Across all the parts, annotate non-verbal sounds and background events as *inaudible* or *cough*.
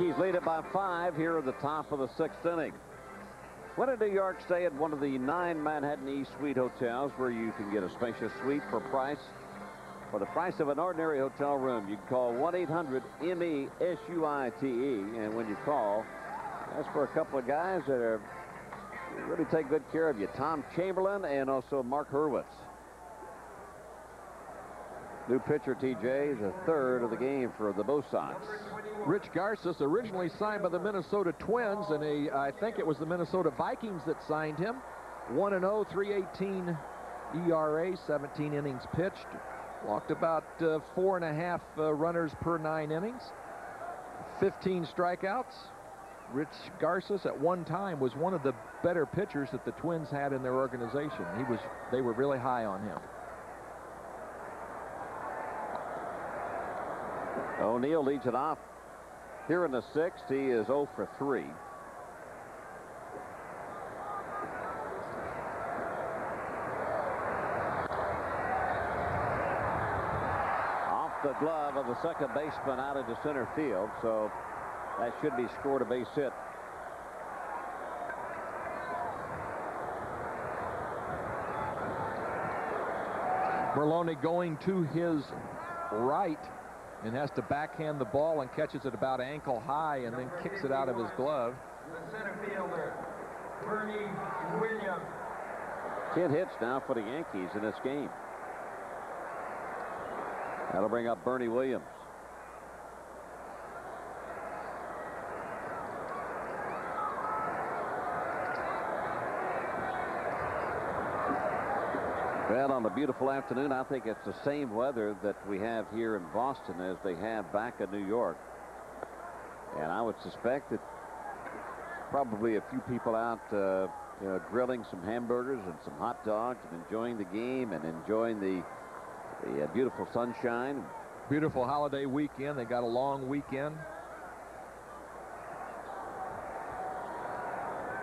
Yankees lead it by five here at the top of the sixth inning. When in New York, stay at one of the nine Manhattan East Suite hotels where you can get a spacious suite for price. For the price of an ordinary hotel room, you can call 1-800-M-E-S-U-I-T-E. And when you call, ask for a couple of guys that are really take good care of you. Tom Chamberlain and also Mark Hurwitz. New pitcher, TJ, the third of the game for the Bo Sox. Rich Garces, originally signed by the Minnesota Twins, and a, I think it was the Minnesota Vikings that signed him. 1-0, 318 ERA, 17 innings pitched. Walked about uh, four and a half uh, runners per nine innings. 15 strikeouts. Rich Garces at one time was one of the better pitchers that the Twins had in their organization. He was, they were really high on him. O'Neill leads it off here in the sixth. He is 0 for 3. Off the glove of the second baseman out into center field. So that should be scored a base hit. Merloni going to his right and has to backhand the ball and catches it about ankle high and then kicks it out of his glove. The center fielder, Bernie Williams. 10 hits now for the Yankees in this game. That'll bring up Bernie Williams. Well, on a beautiful afternoon, I think it's the same weather that we have here in Boston as they have back in New York. And I would suspect that probably a few people out uh, you know, grilling some hamburgers and some hot dogs and enjoying the game and enjoying the, the uh, beautiful sunshine. Beautiful holiday weekend. They got a long weekend.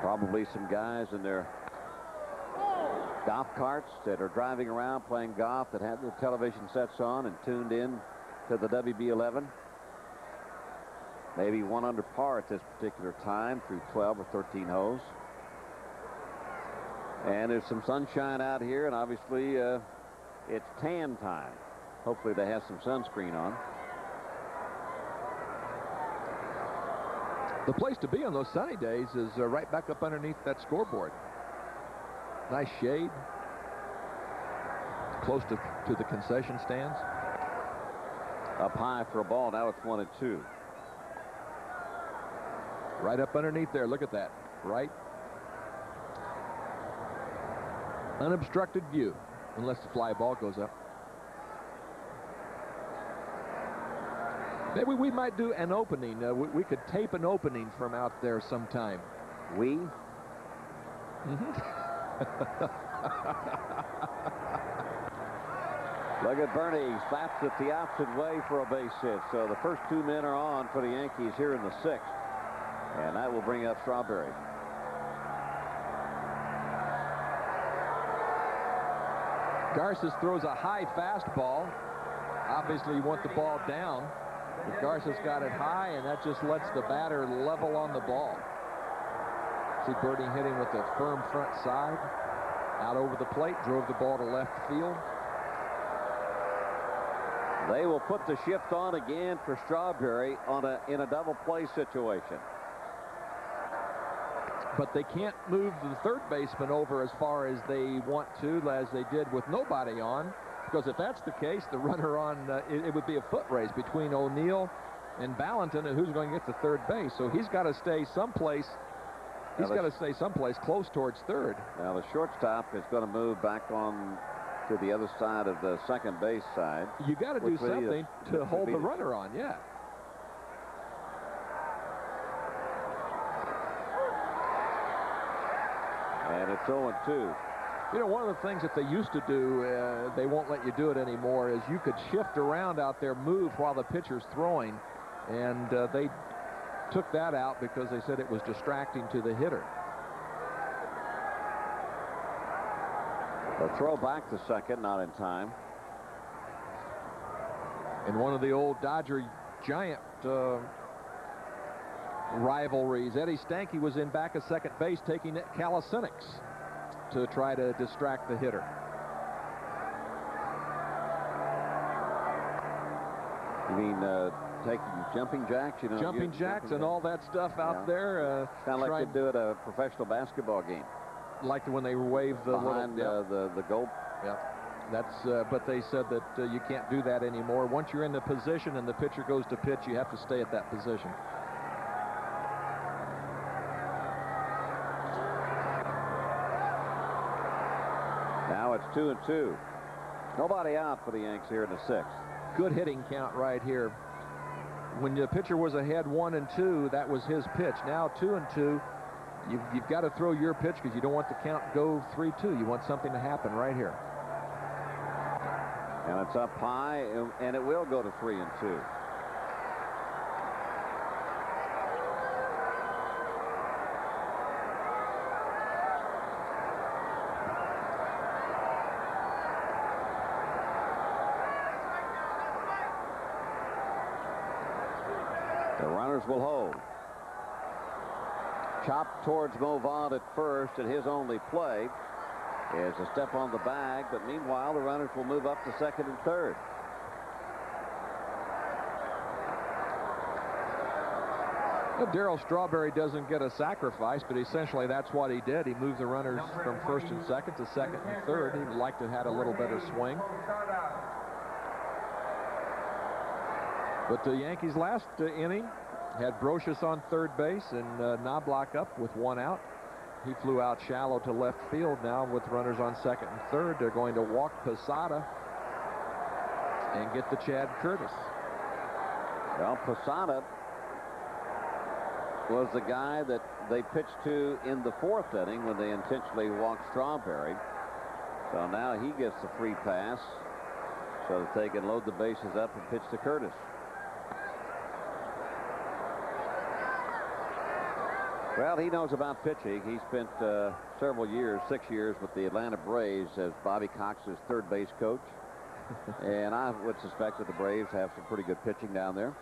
Probably some guys in their golf carts that are driving around playing golf that have the television sets on and tuned in to the WB11. Maybe one under par at this particular time through 12 or 13 holes. And there's some sunshine out here, and obviously uh, it's tan time. Hopefully they have some sunscreen on. The place to be on those sunny days is uh, right back up underneath that scoreboard. Nice shade. Close to, to the concession stands. Up high for a ball. Now it's one and two. Right up underneath there. Look at that. Right. Unobstructed view. Unless the fly ball goes up. Maybe we might do an opening. Uh, we, we, could tape an opening from out there sometime. We? Mm -hmm. *laughs* Look at Bernie. Slaps it the opposite way for a base hit. So the first two men are on for the Yankees here in the sixth. And that will bring up Strawberry. Garces throws a high fastball. Obviously, you want the ball down. But Garces got it high, and that just lets the batter level on the ball. See Bernie hitting with a firm front side. Out over the plate, drove the ball to left field. They will put the shift on again for Strawberry on a in a double play situation. But they can't move the third baseman over as far as they want to, as they did with nobody on. Because if that's the case, the runner on, uh, it, it, would be a foot race between O'Neill and Valentin, and who's going to get to third base. So he's got to stay someplace He's got to stay someplace close towards third. Now the shortstop is going to move back on to the other side of the second base side. You got to do something to hold the runner on, yeah. And it's 0-2. You know, one of the things that they used to do, uh, they won't let you do it anymore, is you could shift around out there, move while the pitcher's throwing, and uh, they took that out because they said it was distracting to the hitter. A throw back to second, not in time. And one of the old Dodger giant uh, rivalries. Eddie Stanky was in back of second base taking calisthenics to try to distract the hitter. You mean uh, taking jumping jacks? You know, jumping jacks jumping and all that stuff out Yeah. there. Uh, Kind of like they do at a professional basketball game. like when they wave the behind little. uh, the the goal. yeah, yeah. That's. Uh, but they said that uh, you can't do that anymore. Once you're in the position and the pitcher goes to pitch, you have to stay at that position. Now it's two and two. Nobody out for the Yanks here in the sixth. Good hitting count right here when the pitcher was ahead one and two, that was his pitch. Now two and two, you've, you've got to throw your pitch because you don't want the count go 3-2. You want something to happen right here. And it's up high, and it will go to 3 and 2. will hold. Chopped towards Mo Vaughn at first, and his only play is a step on the bag, but meanwhile, the runners will move up to second and third. Well, Darryl Strawberry doesn't get a sacrifice, but essentially that's what he did. He moved the runners from first and second to second and third. He would like to have had a little better swing. But the Yankees last inning, had Brosius on third base and uh, Knoblauch up with one out. He flew out shallow to left field now with runners on second and third. They're going to walk Posada and get the Chad Curtis. Well, Posada was the guy that they pitched to in the fourth inning when they intentionally walked Strawberry. So now he gets the free pass so that they can load the bases up and pitch to Curtis. Well, he knows about pitching. He spent uh, several years, six years, with the Atlanta Braves as Bobby Cox's third base coach. *laughs* and I would suspect that the Braves have some pretty good pitching down there.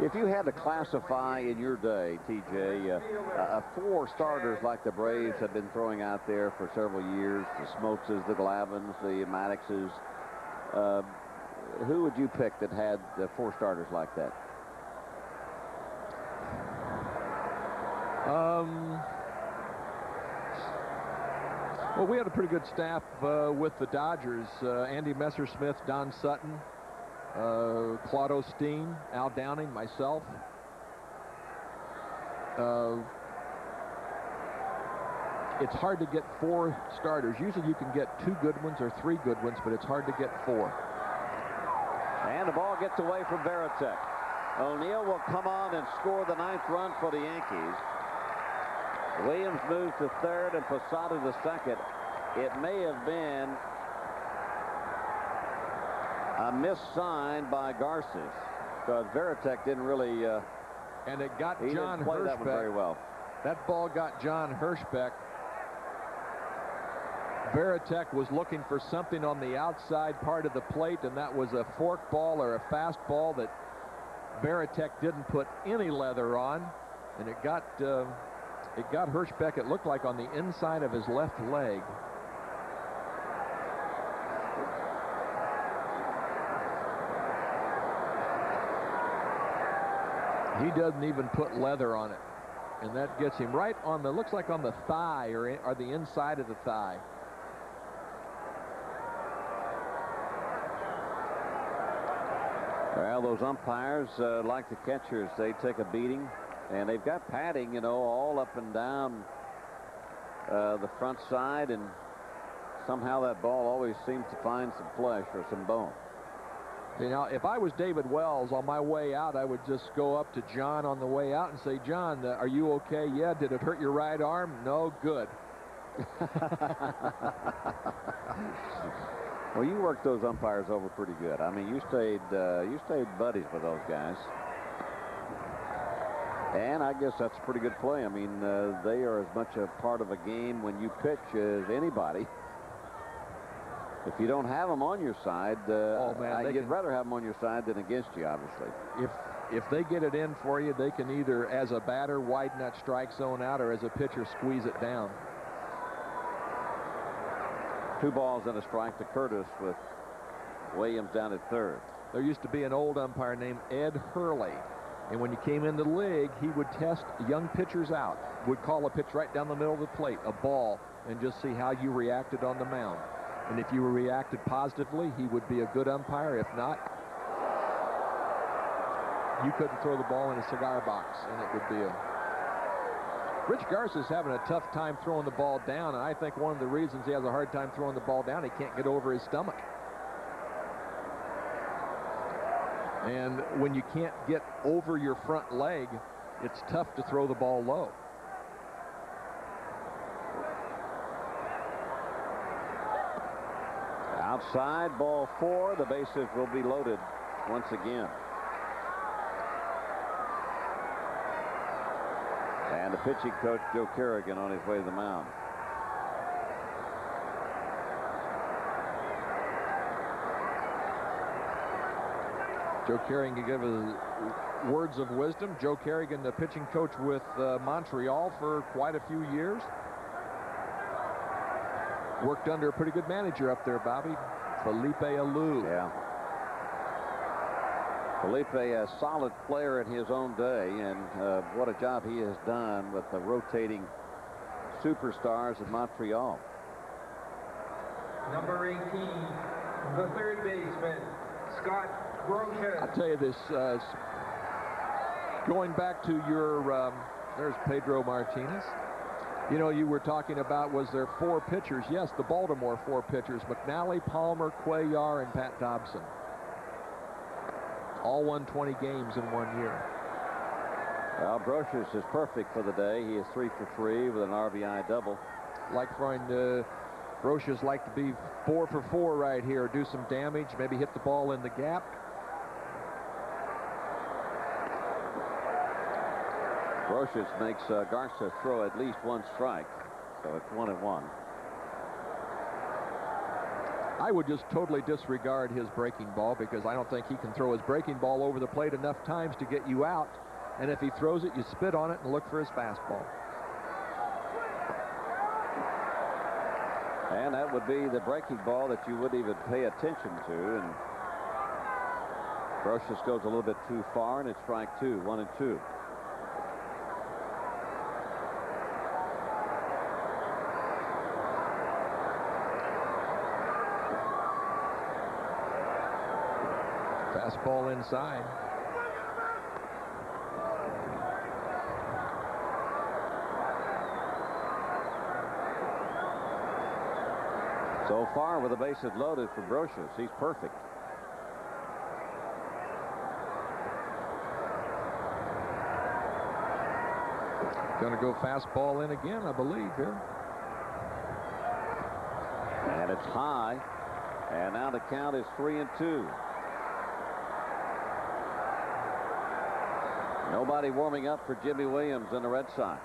If you had to classify in your day, TJ, uh, uh, four starters like the Braves have been throwing out there for several years, the Smoltzes, the Glavins, the Maddoxes, uh, who would you pick that had uh, four starters like that? Um, well, we had a pretty good staff uh, with the Dodgers. Uh, Andy Messersmith, Don Sutton, uh, Claude Osteen, Al Downing, myself. Uh, it's hard to get four starters. Usually you can get two good ones or three good ones, but it's hard to get four. And the ball gets away from Varitek. O'Neill will come on and score the ninth run for the Yankees. Williams moves to third and Posada to second. It may have been a missed sign by Garces because Varitek didn't really uh, And it got John play that very well. That ball got John Hirschbeck. Varitek was looking for something on the outside part of the plate, and that was a fork ball or a fast ball that Varitek didn't put any leather on, and it got uh, it got Hirschbeck. It looked like on the inside of his left leg. He doesn't even put leather on it. And that gets him right on the, looks like on the thigh or, or the inside of the thigh. Well, those umpires, uh, like the catchers, they take a beating, and they've got padding, you know, all up and down uh, the front side, and somehow that ball always seems to find some flesh or some bone. See, now, if I was David Wells on my way out, I would just go up to John on the way out and say, John, uh, are you okay? Yeah. Did it hurt your right arm? No. Good. *laughs* Well, you worked those umpires over pretty good. I mean, you stayed uh, you stayed buddies with those guys, and I guess that's a pretty good play. I mean, uh, they are as much a part of a game when you pitch as anybody. If you don't have them on your side, uh, Oh, man, I- you'd can- rather have them on your side than against you, obviously. If if they get it in for you, they can either, as a batter, widen that strike zone out, or as a pitcher, squeeze it down. Two balls and a strike to Curtis with Williams down at third. There used to be an old umpire named Ed Hurley. And when you came into the league, he would test young pitchers out, would call a pitch right down the middle of the plate, a ball, and just see how you reacted on the mound. And if you reacted positively, he would be a good umpire. If not, you couldn't throw the ball in a cigar box, and it would be a... Rich Garces having a tough time throwing the ball down, and I think one of the reasons he has a hard time throwing the ball down, he can't get over his stomach. And when you can't get over your front leg, it's tough to throw the ball low. Outside ball four. The bases will be loaded once again. And the pitching coach, Joe Kerrigan, on his way to the mound. Joe Kerrigan can give us words of wisdom. Joe Kerrigan, the pitching coach with uh, Montreal for quite a few years. Worked under a pretty good manager up there, Bobby. Felipe Alou. Yeah. Felipe, a solid player in his own day, and uh, what a job he has done with the rotating superstars in Montreal. Number 18, the third baseman, Scott Brosius. I'll tell you this, uh, going back to your, um, there's Pedro Martinez. You know, you were talking about was there four pitchers? Yes, the Baltimore four pitchers, McNally, Palmer, Cuellar, and Pat Dobson. All won 20 games in one year. Well, Brosius is perfect for the day. He is three for three with an RBI double. Like for uh, Brosius like to be four for four right here, do some damage, maybe hit the ball in the gap. Brosius makes uh, Garces throw at least one strike, so it's one and one. I would just totally disregard his breaking ball because I don't think he can throw his breaking ball over the plate enough times to get you out. And if he throws it, you spit on it and look for his fastball. And that would be the breaking ball that you wouldn't even pay attention to. And Brosius goes a little bit too far, and it's strike two, one and two. Fastball inside. So far, with the bases loaded for Brosius, he's perfect. Going to go fastball in again, I believe, here. And it's high. And now the count is three and two. Nobody warming up for Jimy Williams and the Red Sox.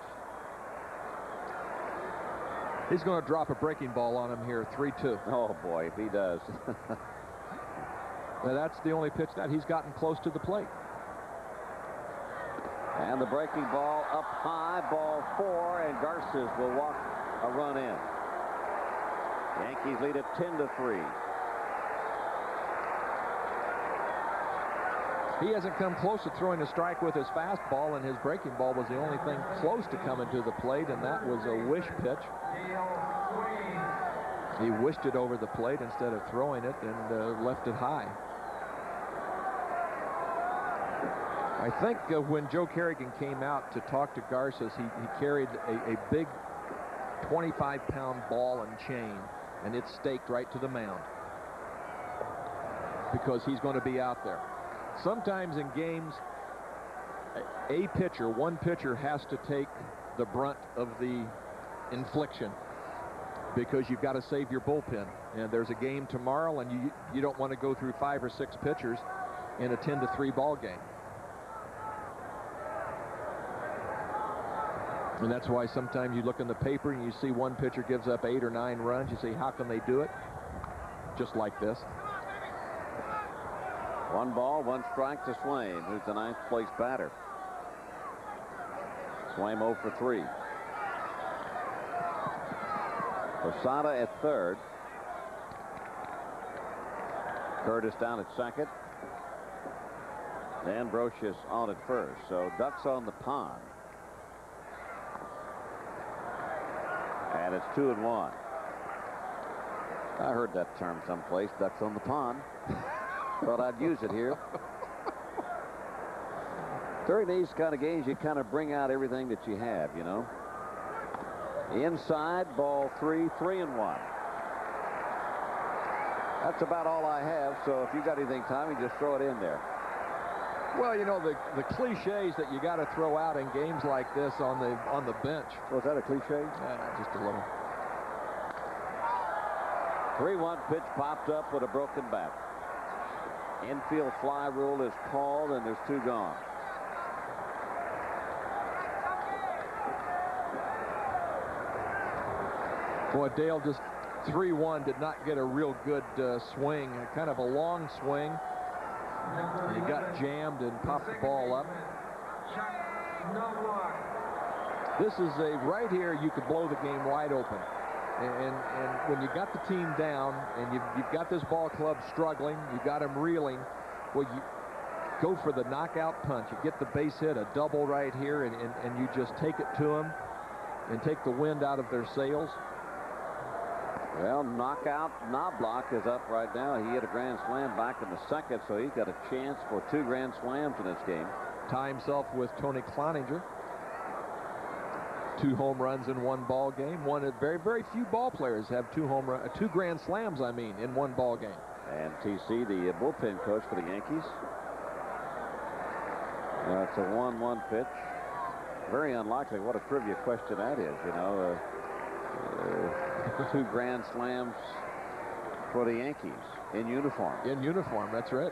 He's going to drop a breaking ball on him here, 3-2. Oh, boy, if he does. *laughs* Now, that's the only pitch that he's gotten close to the plate. and the breaking ball up high, ball four, and Garces will walk a run in. Yankees lead it 10 to 3. He hasn't come close to throwing a strike with his fastball, and his breaking ball was the only thing close to coming to the plate, and that was a wish pitch. He wished it over the plate instead of throwing it and uh, left it high. I think uh, when Joe Kerrigan came out to talk to Garces, he, he carried a, a big 25-pound ball and chain, and it's staked right to the mound because he's going to be out there. Sometimes in games, a- pitcher, one pitcher has to take the brunt of the infliction because you've got to save your bullpen. And there's a game tomorrow, and you you don't want to go through five or six pitchers in a 10 to 3 ball game. And that's why sometimes you look in the paper and you see one pitcher gives up eight or nine runs. You say, how can they do it? just like this. One ball, one strike to Sveum, who's the ninth place batter. Sveum 0 for 3. Posada at third. Curtis down at second. Dan Brosius on at first. So Ducks on the pond. And it's two and one. I heard that term someplace, Ducks on the pond. Thought I'd use it here. During these kind of games, you kind of bring out everything that you have, you know. Inside, ball three, three and one. That's about all I have, so if you got anything, Tommy, just throw it in there. Well, you know the the cliches that you got to throw out in games like this on the on the bench. Was that a cliche? Yeah, just a little. 3-1 pitch popped up with a broken bat. Infield fly rule is called, and there's two gone. Boy, Dale just 3-1 did not get a real good uh, swing, kind of a long swing. He got jammed and popped the ball up. This is a right here you could blow the game wide open. And, and when you got the team down and you've, you've got this ball club struggling, you got them reeling, well, you go for the knockout punch. You get the base hit, a double right here, and, and, and you just take it to them and take the wind out of their sails. Well, knockout Knoblauch is up right now. He hit a grand slam back in the second, so he's got a chance for two grand slams in this game. Tie himself with Tony Cloninger. Two home runs in one ball game. One of very, very few ball players have two home run, two grand slams. I mean, in one ball game. And TC, the bullpen coach for the Yankees. That's a 1-1 pitch. Very unlikely. What a trivia question that is. You know. Uh, uh, *laughs* two grand slams for the Yankees in uniform. In uniform, that's right.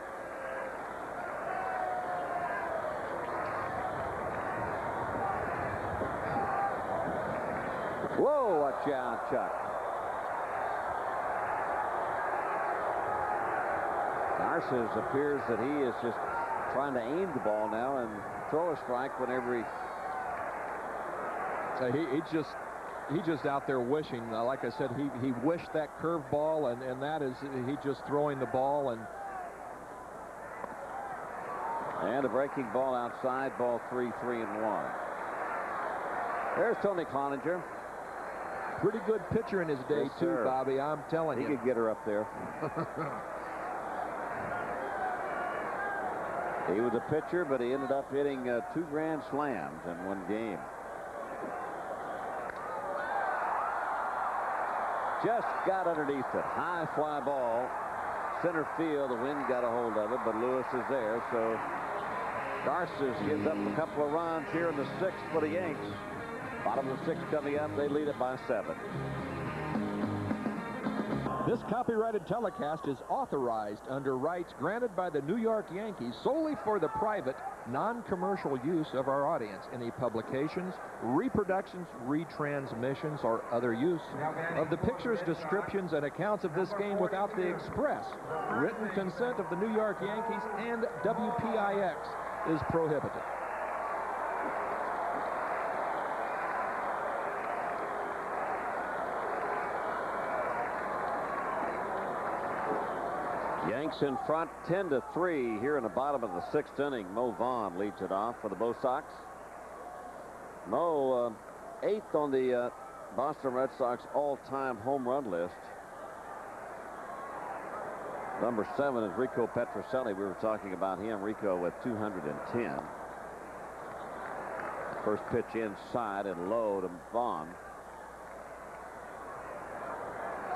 Out, Chuck. Garces appears that he is just trying to aim the ball now and throw a strike whenever he. So he, he just he just out there wishing. Uh, like I said, he he wished that curveball, and and that is he just throwing the ball and. And a breaking ball outside, ball three, three and one. There's Tony Cloninger. Pretty good pitcher in his day yes, too, sir. Bobby. I'm telling he you. He could get her up there. *laughs* he was a pitcher, but he ended up hitting uh, two grand slams in one game. just got underneath it. High fly ball. Center field. The wind got a hold of it, but Lewis is there. So Garces gives up a couple of runs here in the sixth for the Yanks. Bottom of the sixth coming up. They lead it by seven. This copyrighted telecast is authorized under rights granted by the New York Yankees solely for the private, non-commercial use of our audience. Any publications, reproductions, retransmissions, or other use of the pictures, descriptions, and accounts of this game without the express written consent of the New York Yankees and WPIX is prohibited. In front 10 to 3 here in the bottom of the sixth inning. Mo Vaughn leads it off for the Bo Sox. Mo uh, eighth on the uh, Boston Red Sox all-time home run list. Number seven is Rico Petrocelli. We were talking about him. Rico with 210. First pitch inside and low to Vaughn.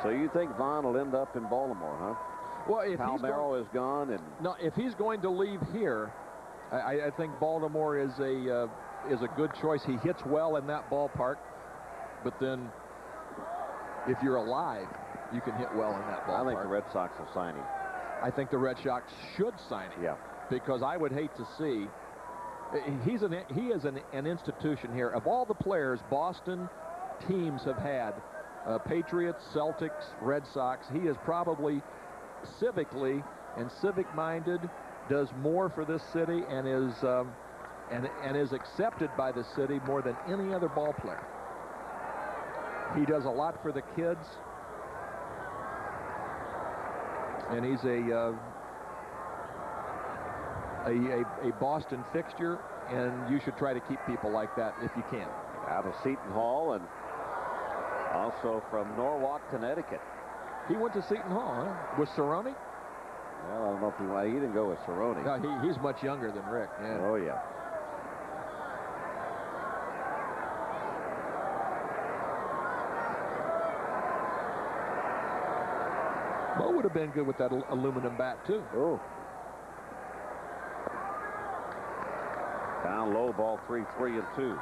So you think Vaughn will end up in Baltimore, huh? Well, if Palmeiro is gone, and no, if he's going to leave here, I, I think Baltimore is a uh, is a good choice. He hits well in that ballpark, but then if you're alive, you can hit well in that ballpark. I think the Red Sox will sign him. I think the Red Sox should sign him. Yeah. Because I would hate to see. He's an he is an, an institution here. Of all the players Boston teams have had, uh, Patriots, Celtics, Red Sox, he is probably civically and civic-minded, does more for this city, and is um, and and is accepted by the city more than any other ball player. He does a lot for the kids, and he's a uh, a, a, a Boston fixture, and you should try to keep people like that if you can. Out of Seton Hall and also from Norwalk, Connecticut. He went to Seton Hall, huh? With Cerone? Well, I don't know if he, he didn't go with Cerone. No, he, he's much younger than Rick. Yeah. Oh, yeah. Mo would have been good with that aluminum bat, too. Oh. Down low, ball three, three, and two.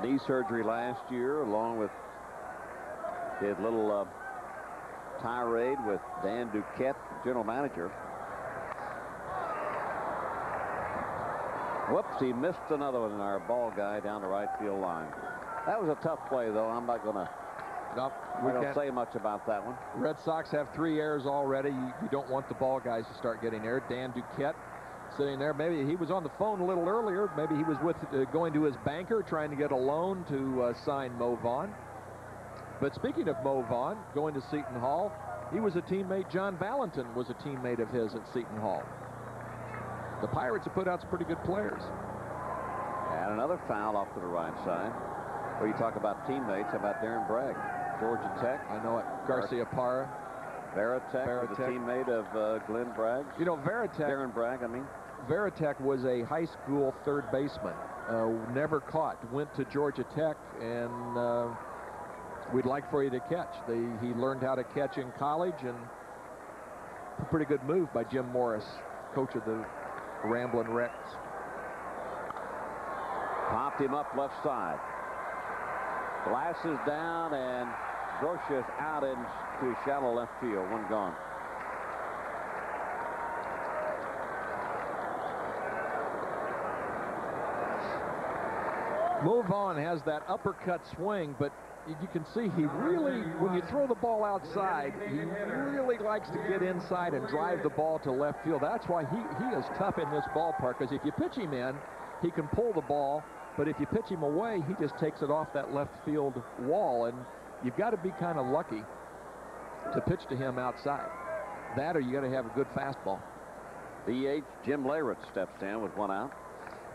Had knee surgery last year, along with his little uh, tirade with Dan Duquette, general manager. Whoops, he missed another one in our ball guy down the right field line. That was a tough play, though. I'm not going to Nope, we don't say much about that one. Red Sox have three errors already. You, you, don't want the ball guys to start getting there. Dan Duquette sitting there. Maybe he was on the phone a little earlier. Maybe he was with uh, going to his banker trying to get a loan to uh, sign Mo Vaughn. But speaking of Mo Vaughn, going to Seton Hall, he was a teammate. John Valentin was a teammate of his at Seton Hall. The Pirates have put out some pretty good players. And another foul off to the right side. Well, you talk about teammates. How about Darren Bragg? Georgia Tech. I know it. Garciaparra. Varitek, Varitek. a teammate of uh, Glenn Bragg. You know, Varitek. Darren Bragg, I mean. Varitek was a high school third baseman. Uh, never caught. Went to Georgia Tech, and uh, we'd like for you to catch. He learned how to catch in college, and pretty good move by Jim Morris, coach of the Ramblin' Wrecks. Popped him up left side. Glasses down, and Groshek out into shallow left field. One gone. Mo Vaughn has that uppercut swing, but you can see he really, when you throw the ball outside, he really likes to get inside and drive the ball to left field. That's why he, he is tough in this ballpark, because if you pitch him in, he can pull the ball, but if you pitch him away, he just takes it off that left field wall, and you've got to be kind of lucky to pitch to him outside. That or you got to have a good fastball. DH Jim Leyritz steps down with one out.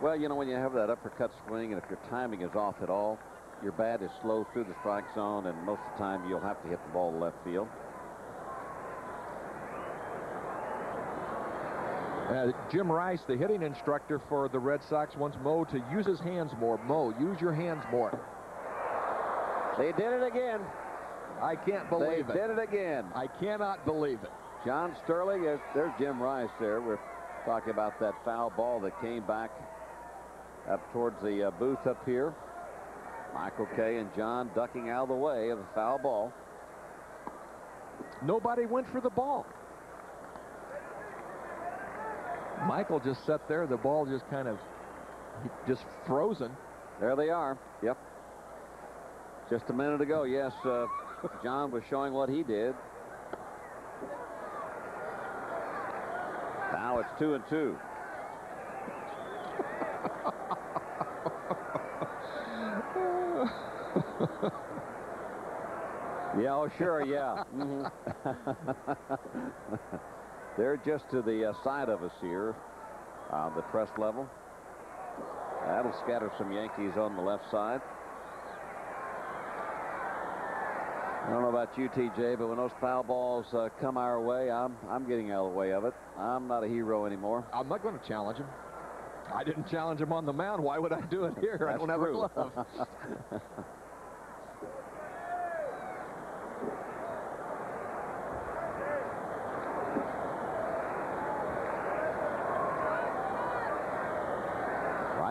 Well, you know, when you have that uppercut swing and if your timing is off at all, your bat is slow through the strike zone, and most of the time you'll have to hit the ball left field. Uh, Jim Rice, the hitting instructor for the Red Sox, wants Mo to use his hands more. Mo, use your hands more. They did it again. I can't believe they it. They did it again. I cannot believe it. John Sterling, there's Jim Rice there. We're talking about that foul ball that came back up towards the uh, booth up here. Michael Kay and John ducking out of the way of the foul ball. Nobody went for the ball. Michael just sat there. The ball just kind of just frozen. There they are. Yep. Just a minute ago, yes, uh, John was showing what he did. Now it's two and two. *laughs* yeah, oh, sure, yeah. Mm -hmm. *laughs* They're just to the uh, side of us here on the press level. That'll scatter some Yankees on the left side. I don't know about you, TJ, but when those foul balls uh, come our way, I'm I'm getting out of the way of it. I'm not a hero anymore. I'm not going to challenge him. I didn't challenge him on the mound. Why would I do it here? I don't have true. a glove. *laughs*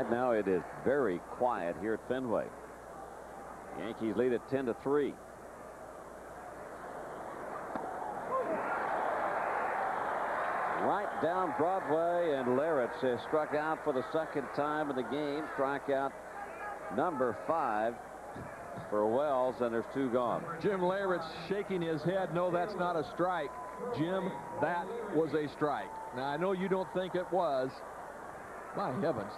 right now it is very quiet here at Fenway. Yankees lead at 10 to 3. Right down Broadway, and Leyritz has struck out for the second time in the game. Strikeout number five for Wells, and there's two gone. Jim Leyritz shaking his head. No, that's not a strike. Jim, that was a strike. Now, I know you don't think it was. My heavens.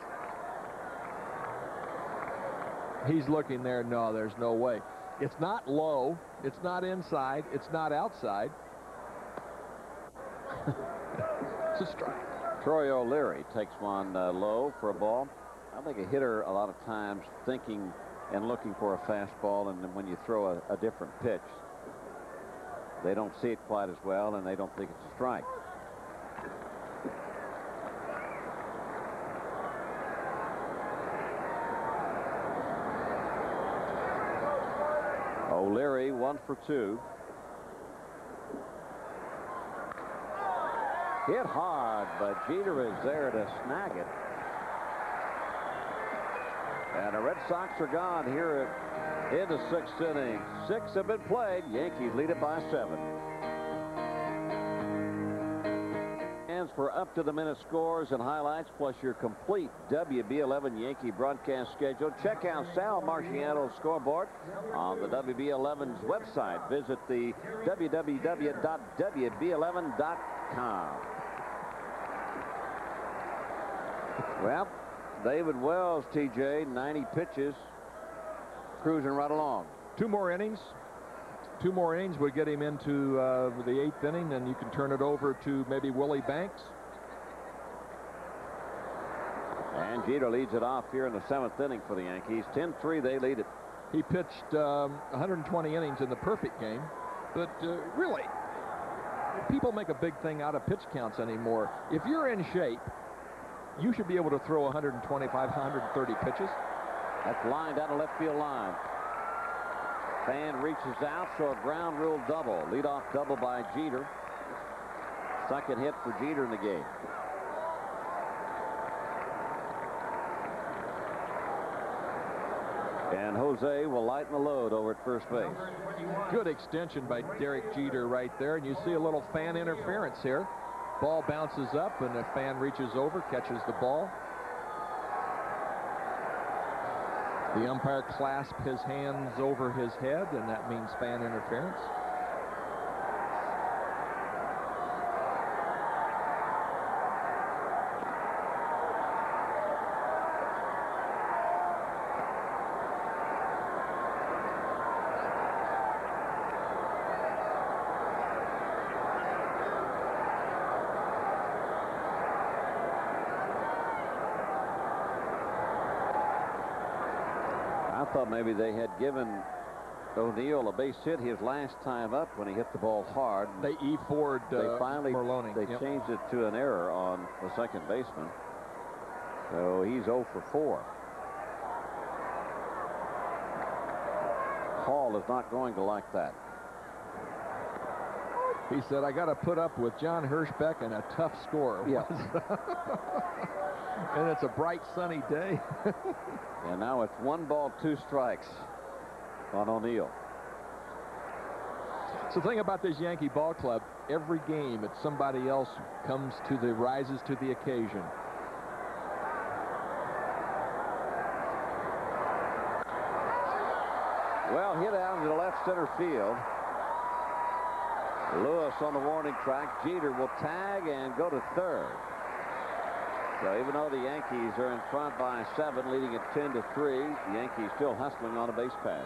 He's looking there. No, there's no way. It's not low. It's not inside. It's not outside. it's a strike. Troy O'Leary takes one uh, low for a ball. I think a hitter a lot of times thinking and looking for a fastball, and then when you throw a, a different pitch, they don't see it quite as well, and they don't think it's a strike. One for two. Hit hard, but Jeter is there to snag it. And the Red Sox are gone here in the sixth inning. Six have been played. Yankees lead it by seven. For up-to-the-minute scores and highlights, plus your complete WB11 Yankee broadcast schedule, check out Sal Marciano's scoreboard on the WB11's website. Visit the www.wb11.com. Well, David Wells, TJ, 90 pitches, cruising right along. Two more innings. Two more innings would get him into uh, the eighth inning, and you can turn it over to maybe Willie Banks. And Jeter leads it off here in the seventh inning for the Yankees. 10-3, they lead it. He pitched um, 120 innings in the perfect game, but uh, really, people make a big thing out of pitch counts anymore. If you're in shape, you should be able to throw 125, 130 pitches. That's line down the left field line. Fan reaches out, so a ground rule double. Leadoff double by Jeter. Second hit for Jeter in the game. And Jose will lighten the load over at first base. Good extension by Derek Jeter right there. And you see a little fan interference here. Ball bounces up and a fan reaches over, catches the ball. The umpire clasps his hands over his head, and that means fan interference. thought maybe they had given O'Neill a base hit his last time up when he hit the ball hard. They E Ford they uh, finally they Yep. changed it to an error on the second baseman. So he's 0 for 4. Hall is not going to like that. He said, I got to put up with John Hirschbeck and a tough score. Yeah. *laughs* *laughs* and it's a bright, sunny day. *laughs* And now it's one ball, two strikes on O'Neill. So the thing about this Yankee ball club, every game it's somebody else comes to the rises to the occasion. Well, hit out into the left center field. Lewis on the warning track. Jeter will tag and go to third. So even though the Yankees are in front by seven, leading at 10 to 3, the Yankees still hustling on a base pass.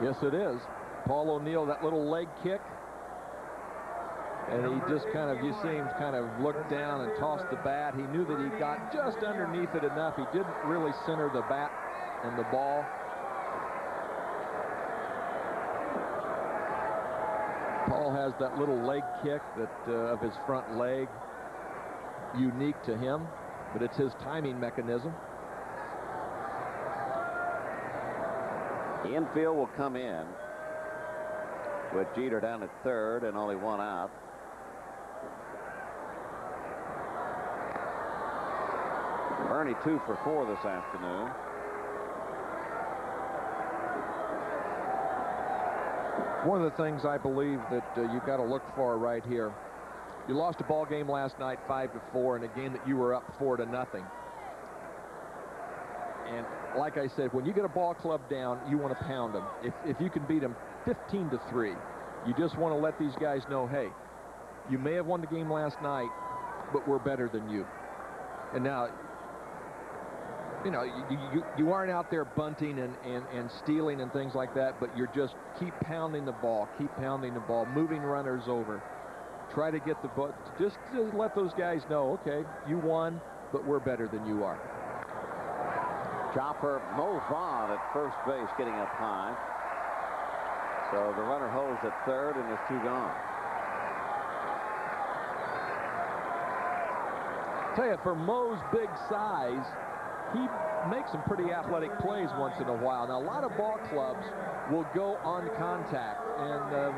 Yes, it is. Paul O'Neill, that little leg kick. And he just kind of, you see him kind of look down and toss the bat. He knew that he got just underneath it enough. He didn't really center the bat and the ball. Paul has that little leg kick that uh, of his front leg, unique to him, but it's his timing mechanism. The infield will come in with Jeter down at third and only one out. Bernie two for four this afternoon. One of the things I believe that uh, you've got to look for right here. You lost a ball game last night, five to four, in a game that you were up four to nothing. And like I said, when you get a ball club down, you want to pound them. If, if you can beat them 15 to 3, you just want to let these guys know, hey, you may have won the game last night, but we're better than you. And now, you know, you, you, you aren't out there bunting and, and, and stealing and things like that, but you're just keep pounding the ball, keep pounding the ball, moving runners over. Try to get the ball. Just to let those guys know, okay, you won, but we're better than you are. Chopper Mo Vaughn at first base getting up high. So the runner holds at third and there's two gone. Tell you, for Mo's big size, he makes some pretty athletic plays once in a while. Now, a lot of ball clubs will go on contact, and um,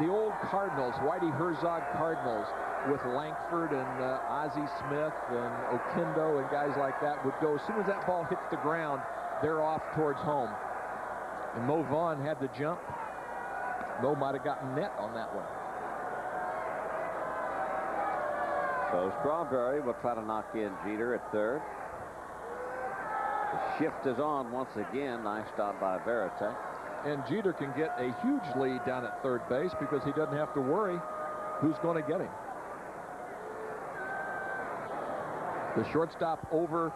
the old Cardinals, Whitey Herzog Cardinals, with Lankford and uh, Ozzie Smith and Oquendo and guys like that would go, as soon as that ball hits the ground, they're off towards home. And Mo Vaughn had to jump. Mo might have gotten net on that one. So Strawberry will try to knock in Jeter at third. The shift is on once again. Nice stop by Varitek. And Jeter can get a huge lead down at third base because he doesn't have to worry who's going to get him. The shortstop over,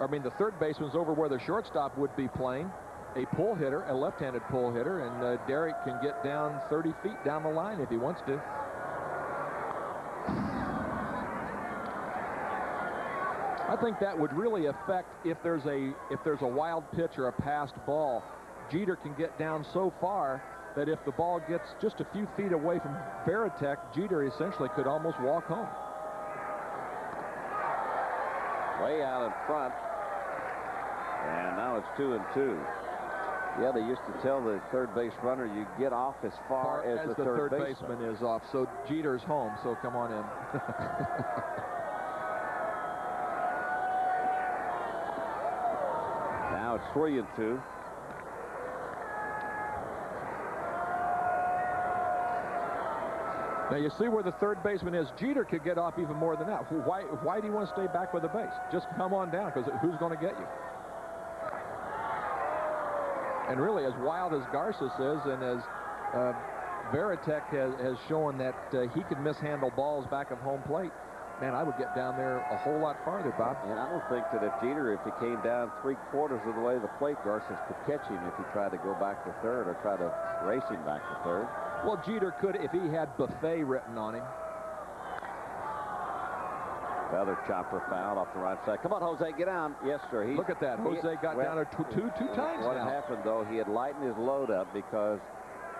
I mean, the third baseman's over where the shortstop would be playing. A pull hitter, a left-handed pull hitter, and uh, Derek can get down 30 feet down the line if he wants to. I think that would really affect if there's a if there's a wild pitch or a passed ball. Jeter can get down so far that if the ball gets just a few feet away from Varitek, Jeter essentially could almost walk home way out in front. And now it's two and two. Yeah, they used to tell the third base runner you get off as far, as, as, the, the, third, third baseman is off. So Jeter's home, so come on in. *laughs* now it's three and two. Now you see where the third baseman is. Jeter could get off even more than that. Why, why do you want to stay back with the base? Just come on down because who's going to get you? And really, as wild as Garces is and as uh, Varitek has, has shown that uh, he can mishandle balls back of home plate, man, I would get down there a whole lot farther, Bob. And I don't think that if Jeter, if he came down three quarters of the way to the plate, Garces could catch him if he tried to go back to third or try to race him back to third. Well, Jeter could if he had buffet written on him. Another chopper foul off the right side. Come on, Jose, get down. Yes, sir. He, Look at that. Jose he, got well, down two, two, two times What now. happened, though, he had lightened his load up because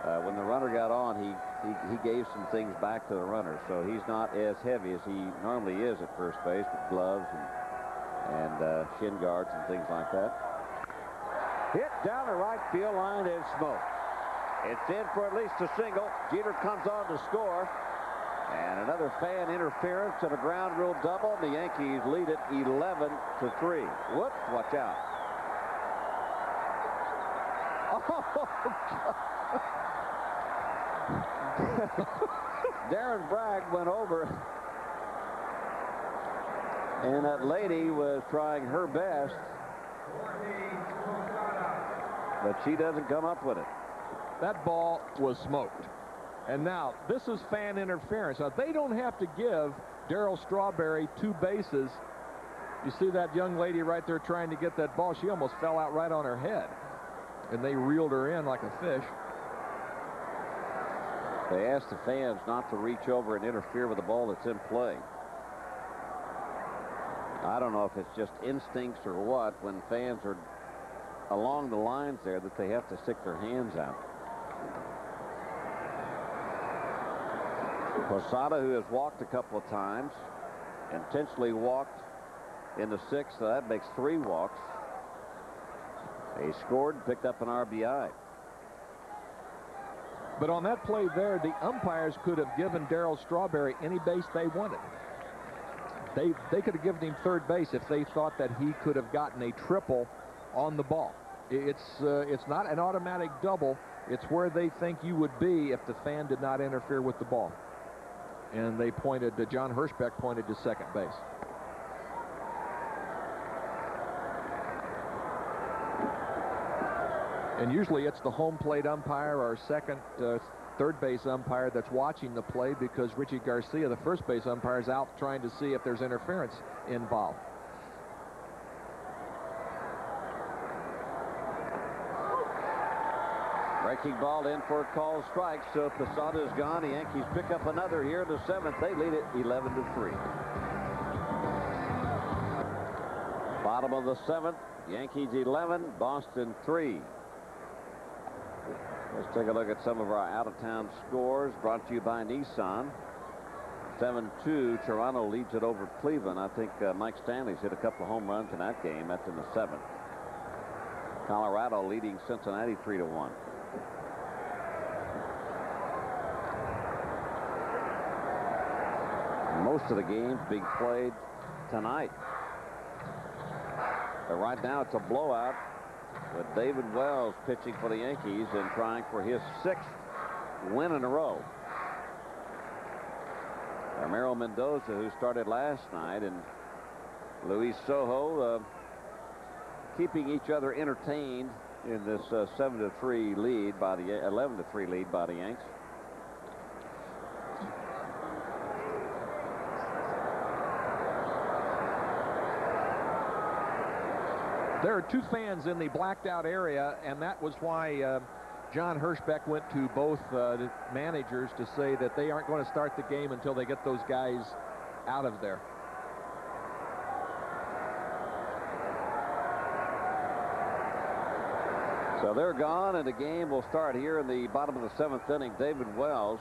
uh, when the runner got on, he, he, he gave some things back to the runner. So he's not as heavy as he normally is at first base with gloves and, and uh, shin guards and things like that. Hit down the right field line and smoke. It's in for at least a single. Jeter comes on to score. And another fan interference and a ground rule double. The Yankees lead it 11 to 3. Whoops, watch out. Oh, *laughs* Darren Bragg went over. And that lady was trying her best. But she doesn't come up with it. That ball was smoked. And now, this is fan interference. Now, they don't have to give Darryl Strawberry two bases. You see that young lady right there trying to get that ball. She almost fell out right on her head. And they reeled her in like a fish. They asked the fans not to reach over and interfere with the ball that's in play. I don't know if it's just instincts or what when fans are along the lines there that they have to stick their hands out. Posada, who has walked a couple of times, intentionally walked in the sixth, so that makes three walks. He scored and picked up an RBI. But on that play there, the umpires could have given Darryl Strawberry any base they wanted. They, they could have given him third base if they thought that he could have gotten a triple on the ball. It's, uh, it's not an automatic double. It's where they think you would be if the fan did not interfere with the ball and they pointed to John Hirschbeck pointed to second base. And usually it's the home plate umpire or second, uh, third base umpire that's watching the play because Richie Garcia, the first base umpire, is out trying to see if there's interference involved. Breaking ball in for a call strike. So Posada is gone. The Yankees pick up another here in the seventh. They lead it 11 to 3. Bottom of the seventh. Yankees 11, Boston 3. Let's take a look at some of our out-of-town scores brought to you by Nissan. 7-2, Toronto leads it over Cleveland. I think uh, Mike Stanley's hit a couple of home runs in that game. That's in the seventh. Colorado leading Cincinnati 3 to 1. Most of the games being played tonight. But right now it's a blowout with David Wells pitching for the Yankees and trying for his sixth win in a row. Ramiro Mendoza, who started last night, and Luis Sojo uh, keeping each other entertained in this uh, 7 to 3 lead by the 11 to 3 lead by the Yanks. There are two fans in the blacked out area, and that was why uh, John Hirschbeck went to both uh, managers to say that they aren't going to start the game until they get those guys out of there. So they're gone, and the game will start here in the bottom of the seventh inning. David Wells,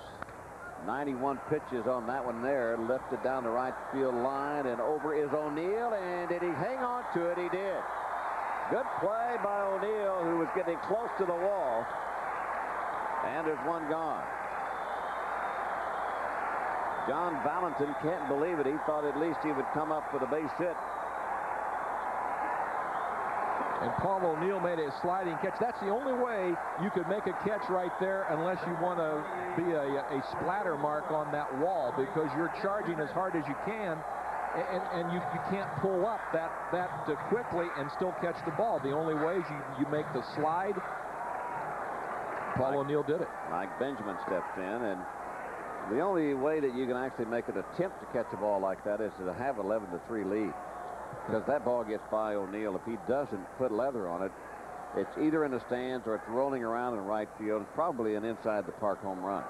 91 pitches on that one there, lifted down the right field line, and over is O'Neill, and did he hang on to it? He did. Good play by O'Neill, who was getting close to the wall. And there's one gone. John Valentin can't believe it. He thought at least he would come up with a base hit. And Paul O'Neill made a sliding catch. That's the only way you could make a catch right there unless you want to be a, a splatter mark on that wall because you're charging as hard as you can and, and you, you can't pull up that, that quickly and still catch the ball. The only way is you, you make the slide. Paul O'Neill did it. Mike Benjamin stepped in, and the only way that you can actually make an attempt to catch a ball like that is to have 11 to 3 lead. Because that ball gets by O'Neill. If he doesn't put leather on it, it's either in the stands or it's rolling around in right field. It's probably an inside the park home run.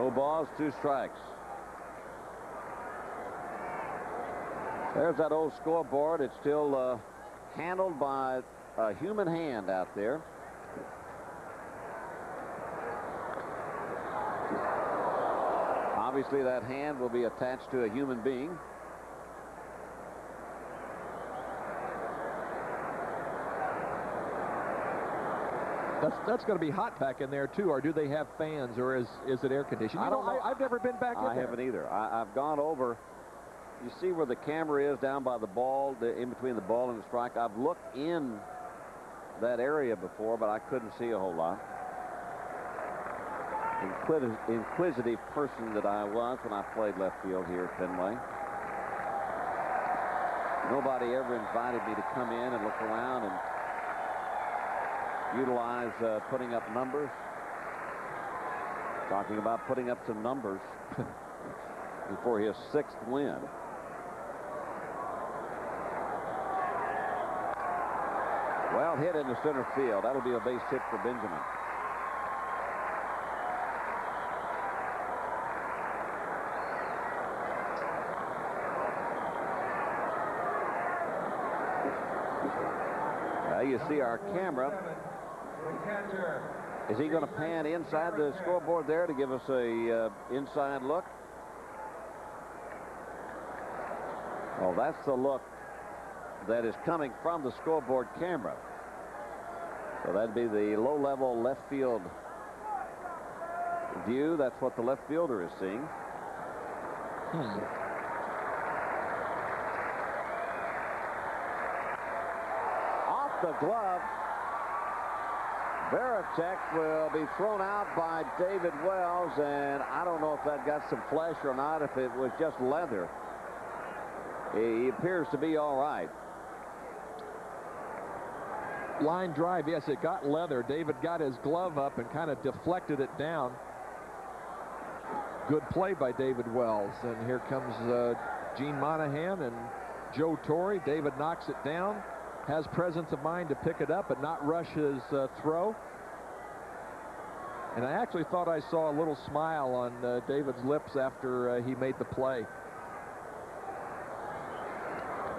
No balls, two strikes. There's that old scoreboard. It's still uh, handled by a human hand out there. Obviously, that hand will be attached to a human being. That's that's going to be hot back in there too, or do they have fans, or is is it air conditioned? I don't know. I, have never been back in there. I there. haven't either. I, have gone over. You see where the camera is down by the ball, the, in between the ball and the strike. I've looked in that area before, but I couldn't see a whole lot. Inquis inquisitive person that I was when I played left field here at Fenway. Nobody ever invited me to come in and look around and utilize uh, putting up numbers. Talking about putting up some numbers *laughs* before his sixth win. Well hit in the center field. That'll be a base hit for Benjamin. Now you see our camera. Is he going to pan inside the scoreboard there to give us a uh, inside look? Well, that's the look that is coming from the scoreboard camera. So that'd be the low-level left field view. That's what the left fielder is seeing. Hmm. Off the glove. Varitek will be thrown out by David Wells, and I don't know if that got some flesh or not, if it was just leather. He appears to be all right. Line drive, yes, it got leather. David got his glove up and kind of deflected it down. Good play by David Wells. And here comes uh, Gene Monahan and Joe Torre. David knocks it down, has presence of mind to pick it up and not rush his uh, throw. And I actually thought I saw a little smile on uh, David's lips after uh, he made the play.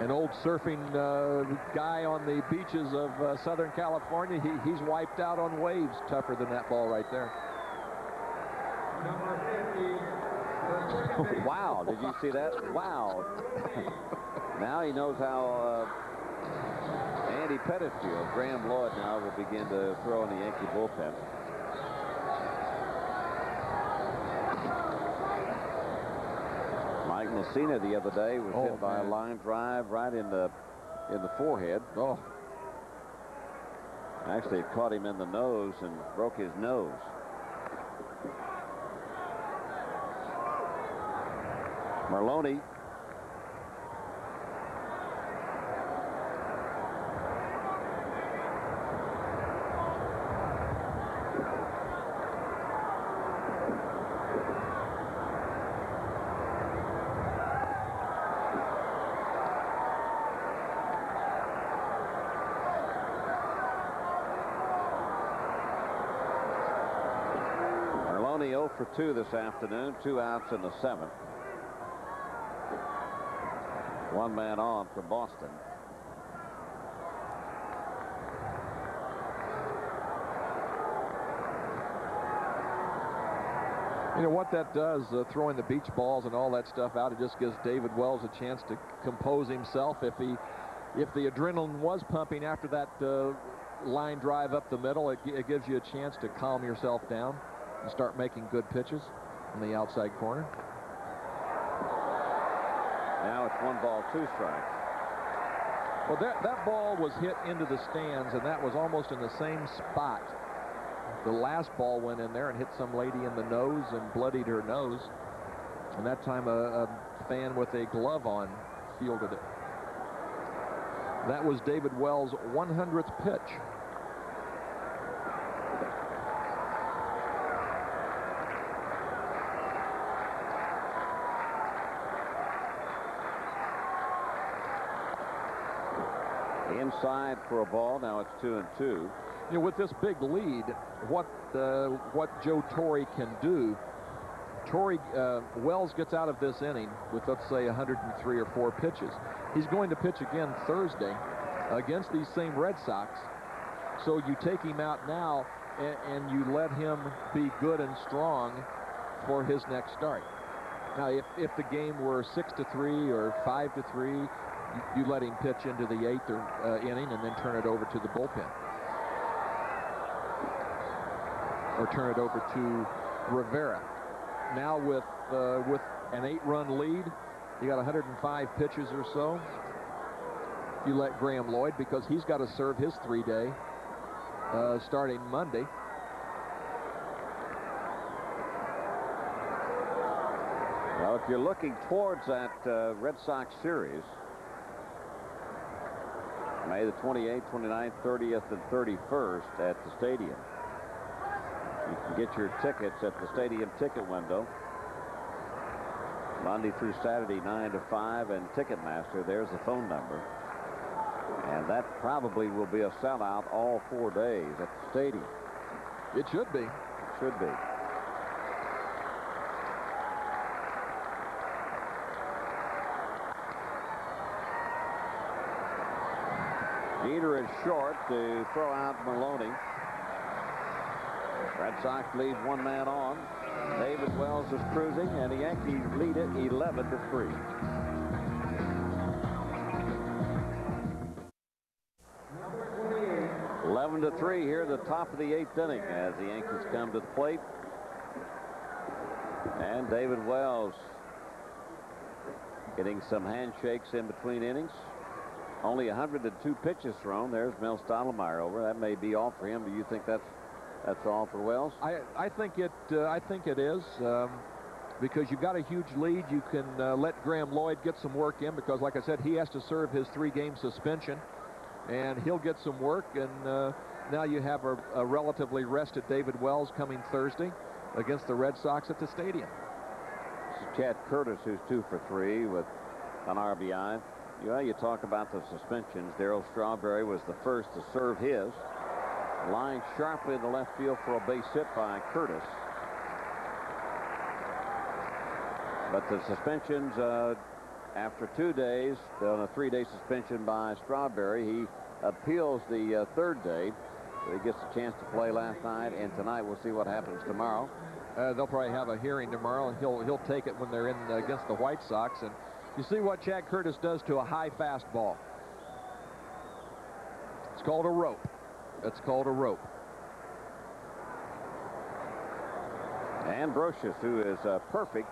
An old surfing uh, guy on the beaches of uh, Southern California, he, he's wiped out on waves tougher than that ball right there. *laughs* wow, did you see that? Wow. *laughs* now he knows how uh, Andy Pettitte, Graeme Lloyd now will begin to throw in the Yankee bullpen. Mike Mussina the other day was oh, hit by man. a line drive right in the in the forehead. Oh. Actually, it caught him in the nose and broke his nose. Merloni. Merloni 0 for 2 this afternoon, two outs in the seventh. One man on for Boston. You know what that does, uh, throwing the beach balls and all that stuff out, it just gives David Wells a chance to compose himself. If he, if the adrenaline was pumping after that uh, line drive up the middle, it, it gives you a chance to calm yourself down and start making good pitches in the outside corner. Now it's one ball, two strikes. Well, that, that ball was hit into the stands, and that was almost in the same spot. The last ball went in there and hit some lady in the nose and bloodied her nose. And that time a, a fan with a glove on fielded it. That was David Wells' 100th pitch. Inside for a ball. Now it's two and two. You know, with this big lead, what uh, what Joe Torre can do, Torre uh, Wells gets out of this inning with let's say 103 or four pitches. He's going to pitch again Thursday against these same Red Sox. So you take him out now and, and you let him be good and strong for his next start. Now, if, if the game were six to three or five to three, you, let him pitch into the eighth or, uh, inning and then turn it over to the bullpen. Or turn it over to Rivera. Now with uh, with an eight-run lead, you got 105 pitches or so. You let Graeme Lloyd because he's got to serve his three-day uh, starting Monday. Well, if you're looking towards that uh, Red Sox series, May the 28th, 29th, 30th, and 31st at the stadium. You can get your tickets at the stadium ticket window. Monday through Saturday, 9 to 5, and Ticketmaster, there's the phone number. And that probably will be a sellout all four days at the stadium. It should be. It Should be. Jeter is short to throw out Merloni. Red Sox lead one man on. David Wells is cruising, and the Yankees lead it 11 to 3. Eleven to three here, the top of the eighth inning, as the Yankees come to the plate. And David Wells getting some handshakes in between innings. Only 102 pitches thrown. There's Mel Stottlemyre over. That may be all for him. Do you think that's That's all for Wells. I I think it uh, I think it is. Um, because you've got a huge lead, you can uh, let Graeme Lloyd get some work in because, like I said, he has to serve his three-game suspension, and he'll get some work. And uh, now you have a, a, relatively rested David Wells coming Thursday against the Red Sox at the stadium. This is Chad Curtis, who's two for three with an RBI. Well, you talk about the suspensions. Darryl Strawberry was the first to serve his. Lying sharply in the left field for a base hit by Curtis. But the suspensions uh, after two days, on a three-day suspension by Strawberry, he appeals the uh, third day. He gets a chance to play last night, and tonight we'll see what happens tomorrow. Uh, they'll probably have a hearing tomorrow, and he'll he'll take it when they're in uh, against the White Sox. And you see what Chad Curtis does to a high fastball. It's called a rope. That's called a rope. And Brosius, who is uh, perfect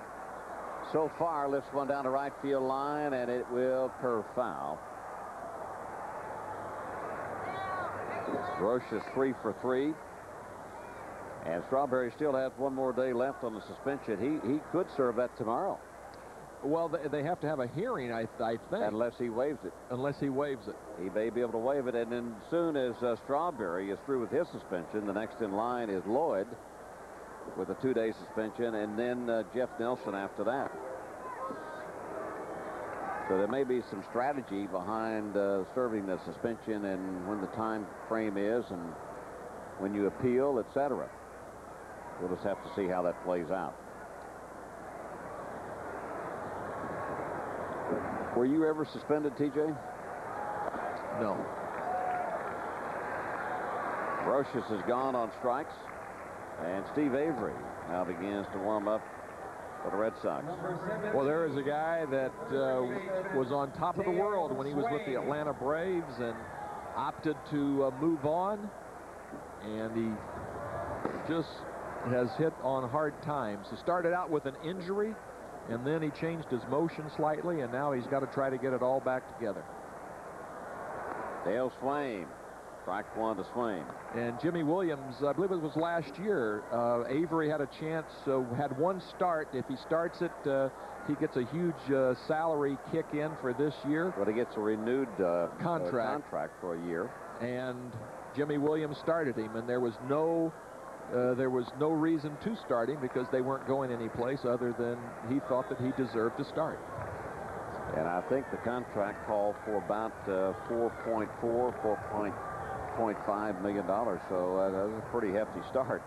so far lifts one down the right field line and it will curve foul. Brosius three for three. And Strawberry still has one more day left on the suspension. He he could serve that tomorrow. Well, they have to have a hearing, I, I think. Unless he waives it. Unless he waives it. He may be able to waive it. And then soon as uh, Strawberry is through with his suspension, the next in line is Lloyd with a two-day suspension, and then uh, Jeff Nelson after that. So there may be some strategy behind uh, serving the suspension and when the time frame is and when you appeal, etc. We'll just have to see how that plays out. Were you ever suspended, TJ? No. Brosius has gone on strikes. And Steve Avery now begins to warm up for the Red Sox. Well, there is a guy that uh, was on top of the world when he was with the Atlanta Braves and opted to uh, move on. And he just has hit on hard times. He started out with an injury, and then he changed his motion slightly, and now he's got to try to get it all back together. Dale Sveum Strike one to Sveum. And Jimy Williams, I believe it was last year, uh, Avery had a chance, uh, had one start. If he starts it, uh, he gets a huge uh, salary kick in for this year. But he gets a renewed uh, contract. contract for a year. And Jimy Williams started him, and there was no uh, there was no reason to start him because they weren't going anyplace other than he thought that he deserved to start. And I think the contract called for about uh, 4.4, 4.5 $1.5 million, so uh, that was a pretty hefty start.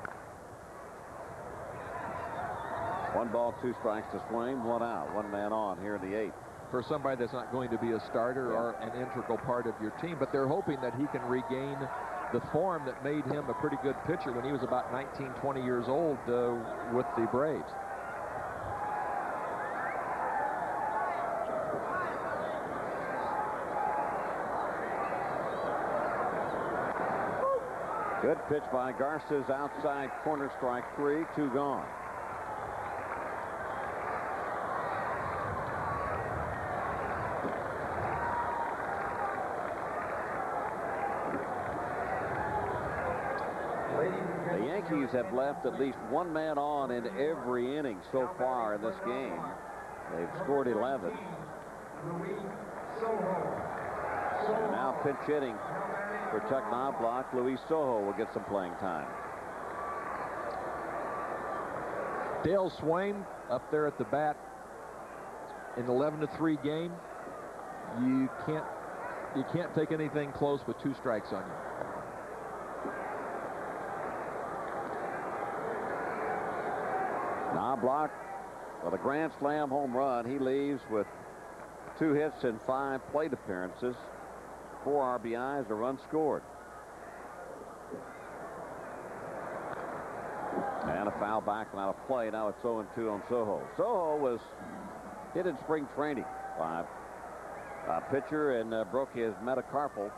One ball, two strikes to Sveum, one out, one man on here in the eighth. For somebody that's not going to be a starter yeah. or an integral part of your team, but they're hoping that he can regain the form that made him a pretty good pitcher when he was about 19, 20 years old uh, with the Braves. Good pitch by Garces outside corner strike three, two gone. Yankees have left at least one man on in every inning so far in this game. They've scored 11. And now pinch hitting for Chuck Knoblauch. Luis Sojo will get some playing time. Dale Sveum up there at the bat in 11 to 3 game. You can't you can't take anything close with two strikes on you. Knoblauch with a grand slam home run. He leaves with two hits and five plate appearances four RBIs, a run scored. And a foul back and out of play. Now it's 0-2 on Sojo. Sojo was hit in spring training by a pitcher and uh, broke his metacarpal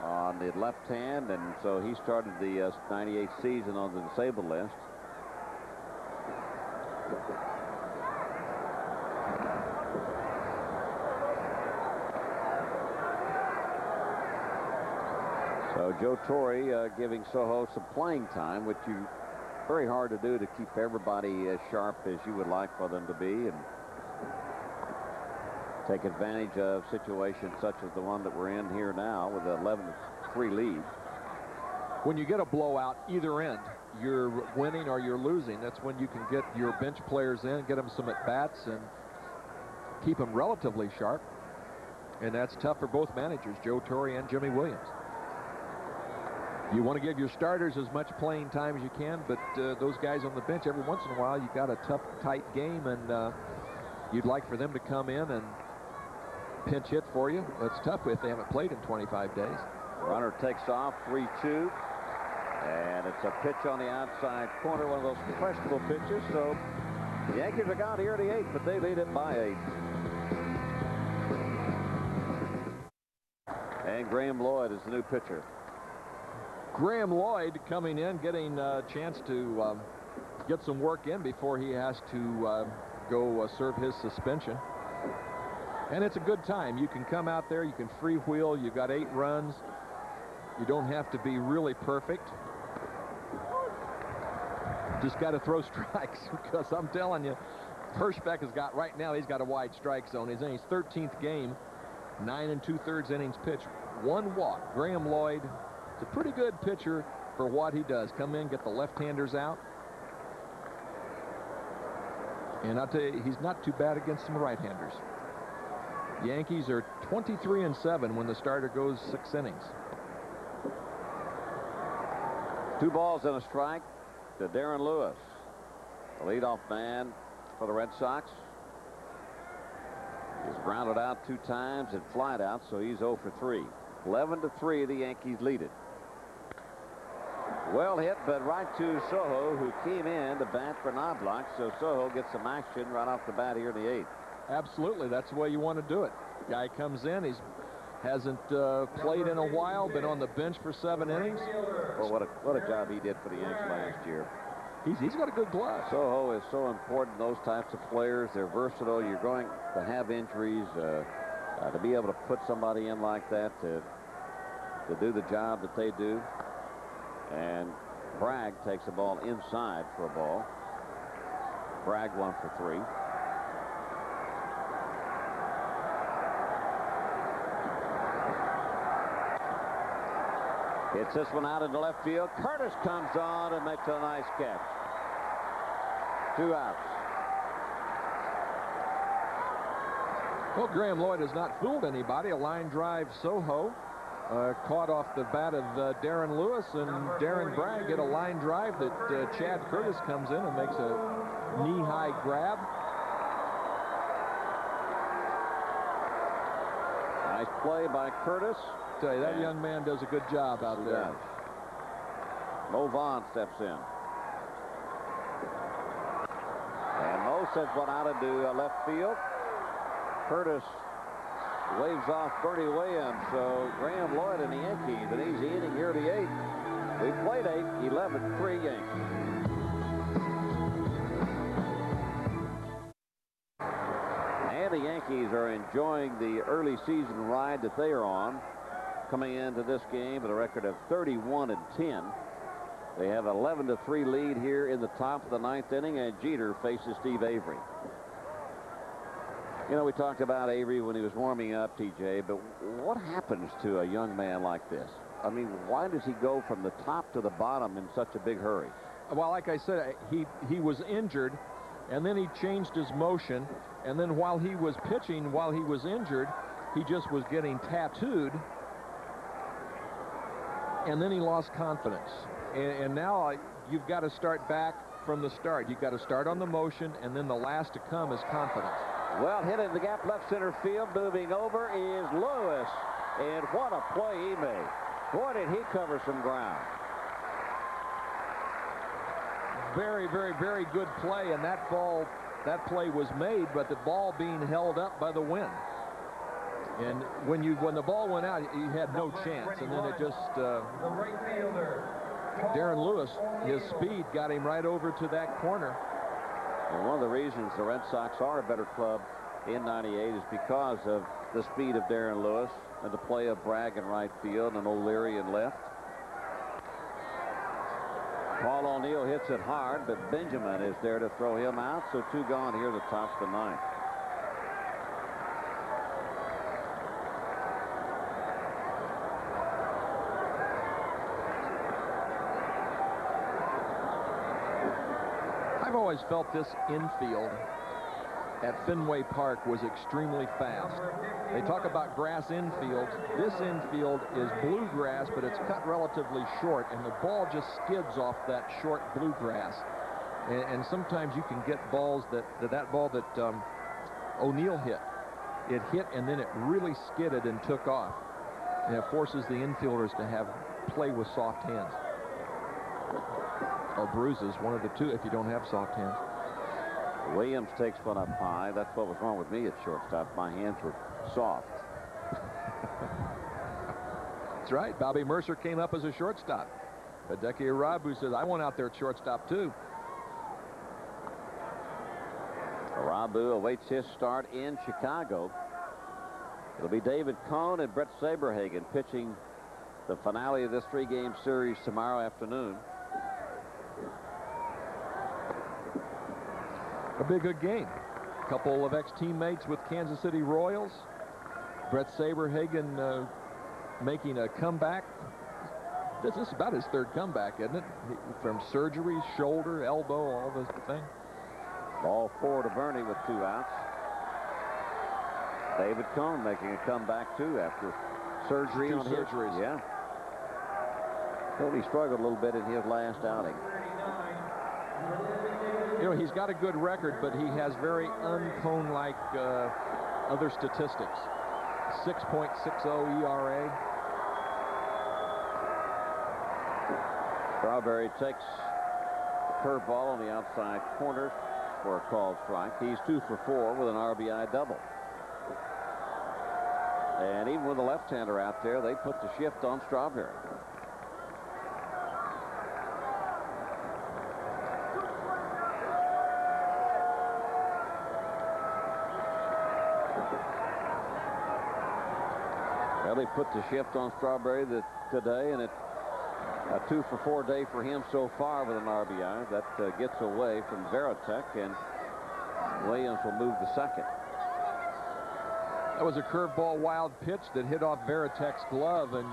on the left hand, and so he started the uh, 98 season on the disabled list. So Joe Torre uh, giving Sojo some playing time, which you very hard to do to keep everybody as sharp as you would like for them to be and take advantage of situations such as the one that we're in here now with an 11-3 lead. When you get a blowout either end, you're winning or you're losing. That's when you can get your bench players in, get them some at-bats, and keep them relatively sharp. And that's tough for both managers, Joe Torre and Jimy Williams. You want to give your starters as much playing time as you can, but uh, those guys on the bench, every once in a while, you've got a tough, tight game, and uh, you'd like for them to come in and pinch hit for you. That's tough if they haven't played in 25 days. Runner takes off, 3-2. And it's a pitch on the outside corner, one of those questionable pitches. So the Yankees are out here at the eighth, but they lead it by eight. And Graeme Lloyd is the new pitcher. Graeme Lloyd coming in, getting a chance to um, get some work in before he has to uh, go uh, serve his suspension. And it's a good time. You can come out there, you can freewheel, you've got eight runs. You don't have to be really perfect. Just got to throw *laughs* strikes because I'm telling you, Hirschbeck has got right now, he's got a wide strike zone. He's in his 13th game, nine and two thirds innings pitched, one walk. Graeme Lloyd is a pretty good pitcher for what he does. Come in, get the left-handers out. And I'll tell you, he's not too bad against some right-handers. Yankees are 23 and 7 when the starter goes six innings. Two balls and a strike to Darren Lewis, the leadoff man for the Red Sox. He's grounded out two times and flied out, so he's 0 for 3. 11 to 3, the Yankees lead it. Well hit, but right to Sojo, who came in to bat for Knoblauch, so Sojo gets some action right off the bat here in the eighth. Absolutely, that's the way you want to do it. Guy comes in, he's hasn't uh, played in a while, been on the bench for seven innings. Well, what a what a job he did for the Yanks last year. He's, he's got a good glove. Sojo is so important, those types of players. They're versatile. You're going to have injuries. Uh, uh, to be able to put somebody in like that to, to do the job that they do. And Bragg takes the ball inside for a ball. Bragg one for three. Hits this one out into left field. Curtis comes on and makes a nice catch. Two outs. Well, Graeme Lloyd has not fooled anybody. A line drive Sojo uh, caught off the bat of uh, Darren Lewis and Darren Bragg get a line drive that uh, Chad Curtis comes in and makes a knee-high grab. Nice play by Curtis tell you, that young man does a good job out there. Mo Vaughn steps in. And Mo sends one out into uh, left field. Curtis waves off Bernie Williams. So Graeme Lloyd and the Yankees, an easy inning here the eighth. We played eight, 11, 3 Yankees. And the Yankees are enjoying the early season ride that they are on coming into this game with a record of 31 and 10. They have 11 to 3 lead here in the top of the ninth inning, and Jeter faces Steve Avery. You know, we talked about Avery when he was warming up, TJ, but what happens to a young man like this? I mean, why does he go from the top to the bottom in such a big hurry? Well, like I said, he, he was injured, and then he changed his motion, and then while he was pitching, while he was injured, he just was getting tattooed and then he lost confidence. And, and now uh, you've got to start back from the start. You've got to start on the motion, and then the last to come is confidence. Well, hit in the gap left center field. Moving over is Lewis. And what a play he made. Boy, did he cover some ground. Very, very, very good play. And that ball, that play was made, but the ball being held up by the wind. And when you when the ball went out, he had no chance. And then it just uh, Darren Lewis, his speed got him right over to that corner. And one of the reasons the Red Sox are a better club in 98 is because of the speed of Darren Lewis and the play of Bragg in right field and O'Leary in left. Paul O'Neill hits it hard, but Benjamin is there to throw him out. So two gone here to top the ninth. Always felt this infield at Fenway Park was extremely fast. They talk about grass infields. This infield is bluegrass, but it's cut relatively short, and the ball just skids off that short bluegrass. And, and sometimes you can get balls that that, that ball that um, O'Neill hit. It hit, and then it really skidded and took off. And it forces the infielders to have play with soft hands. Or bruises, one of the two if you don't have soft hands. Williams takes one up high. That's what was wrong with me at shortstop. My hands were soft. That's right. Bobby Murcer came up as a shortstop. Hideki Irabu says, I went out there at shortstop too. Irabu awaits his start in Chicago. It'll be David Cone and Bret Saberhagen pitching the finale of this three-game series tomorrow afternoon. A big good game. A couple of ex-teammates with Kansas City Royals. Bret Saberhagen uh, making a comeback. This is about his third comeback, isn't it? From surgery, shoulder, elbow, all this thing. Ball four to Bernie with two outs. David Cone making a comeback too after surgery Two on surgeries. his. Yeah. Tony struggled a little bit in his last outing. You know, he's got a good record, but he has very uncone-like uh, other statistics. 6.60 ERA. Strawberry takes a curveball on the outside corner for a called strike. He's two for four with an RBI double. And even with the left-hander out there, they put the shift on Strawberry. Put the shift on Strawberry the, today, and it's a two for four day for him so far with an RBI. That uh, gets away from Varitek, and Williams will move to second. That was a curveball wild pitch that hit off Varitek's glove and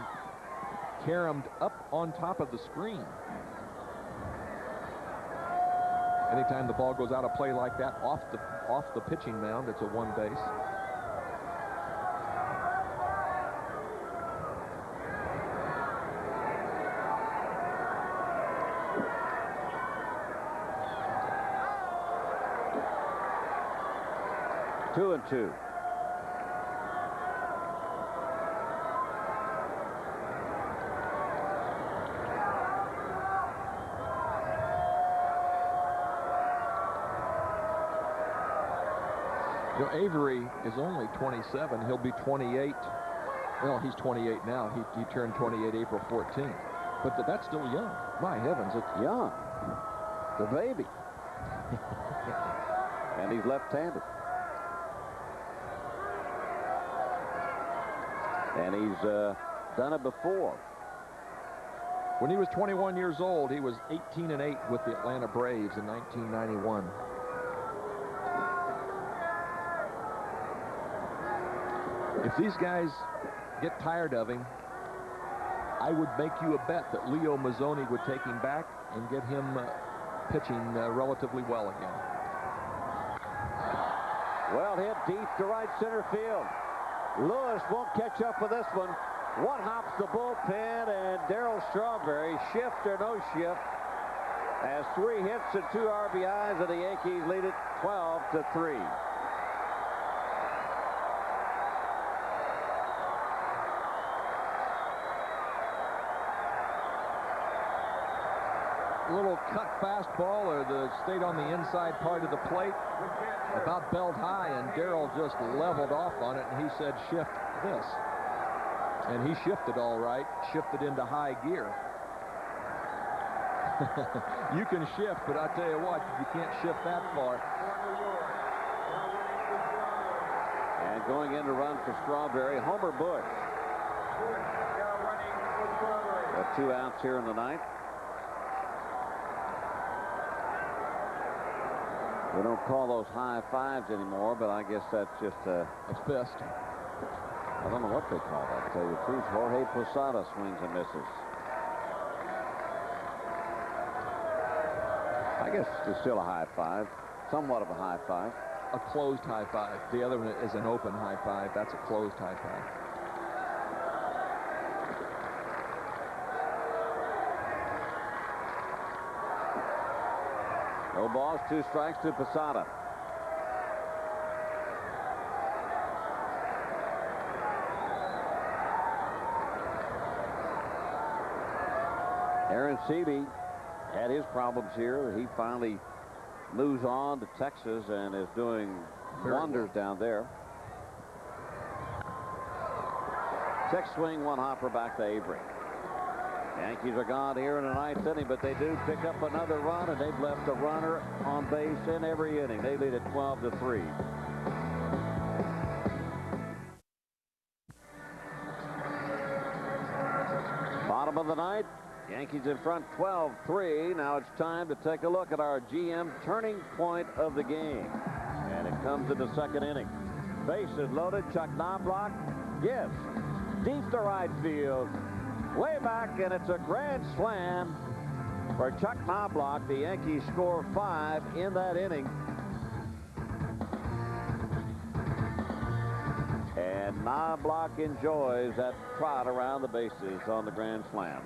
caromed up on top of the screen. Anytime the ball goes out of play like that off the off the pitching mound, it's a one base. Two. You know, Avery is only 27. He'll be 28. Well, he's 28 now. He, he turned 28 April 14th. But th that's still young. My heavens, it's Young. The baby. *laughs* and he's left-handed. And he's uh, done it before. When he was 21 years old, he was 18 and 8 with the Atlanta Braves in 1991. If these guys get tired of him, I would make you a bet that Leo Mazzone would take him back and get him uh, pitching uh, relatively well again. Well hit deep to right center field. Lewis won't catch up with this one. One hops the bullpen, and Darryl Strawberry, shift or no shift, has three hits and two RBIs, and the Yankees lead it 12 to 3. A little cut fastball or the stayed on the inside part of the plate about belt high and Darryl just leveled off on it and he said shift this and he shifted all right shifted into high gear *laughs* you can shift but I tell you what you can't shift that far And going in to run for Strawberry, Homer Bush. Two outs here in the ninth. We don't call those high fives anymore, but I guess that's just a, a fist. I don't know what they call that. To tell you the truth, Jorge Posada swings and misses. I guess it's still a high five, somewhat of a high five. A closed high five. The other one is an open high five. That's a closed high five. No balls, two strikes to Posada. Aaron Sele had his problems here. He finally moves on to Texas and is doing wonders down there. Six swing, one hopper back to Avery. Yankees are gone here in the ninth inning, but they do pick up another run, and they've left a runner on base in every inning. They lead at 12 to 3. Bottom of the ninth. Yankees in front 12-3. Now it's time to take a look at our GM turning point of the game. And it comes in the second inning. Bases loaded. Chuck Knoblauch gives deep to right field. Way back, and it's a grand slam for Chuck Knoblauch. The Yankees score five in that inning. And Knoblauch enjoys that trot around the bases on the grand slam.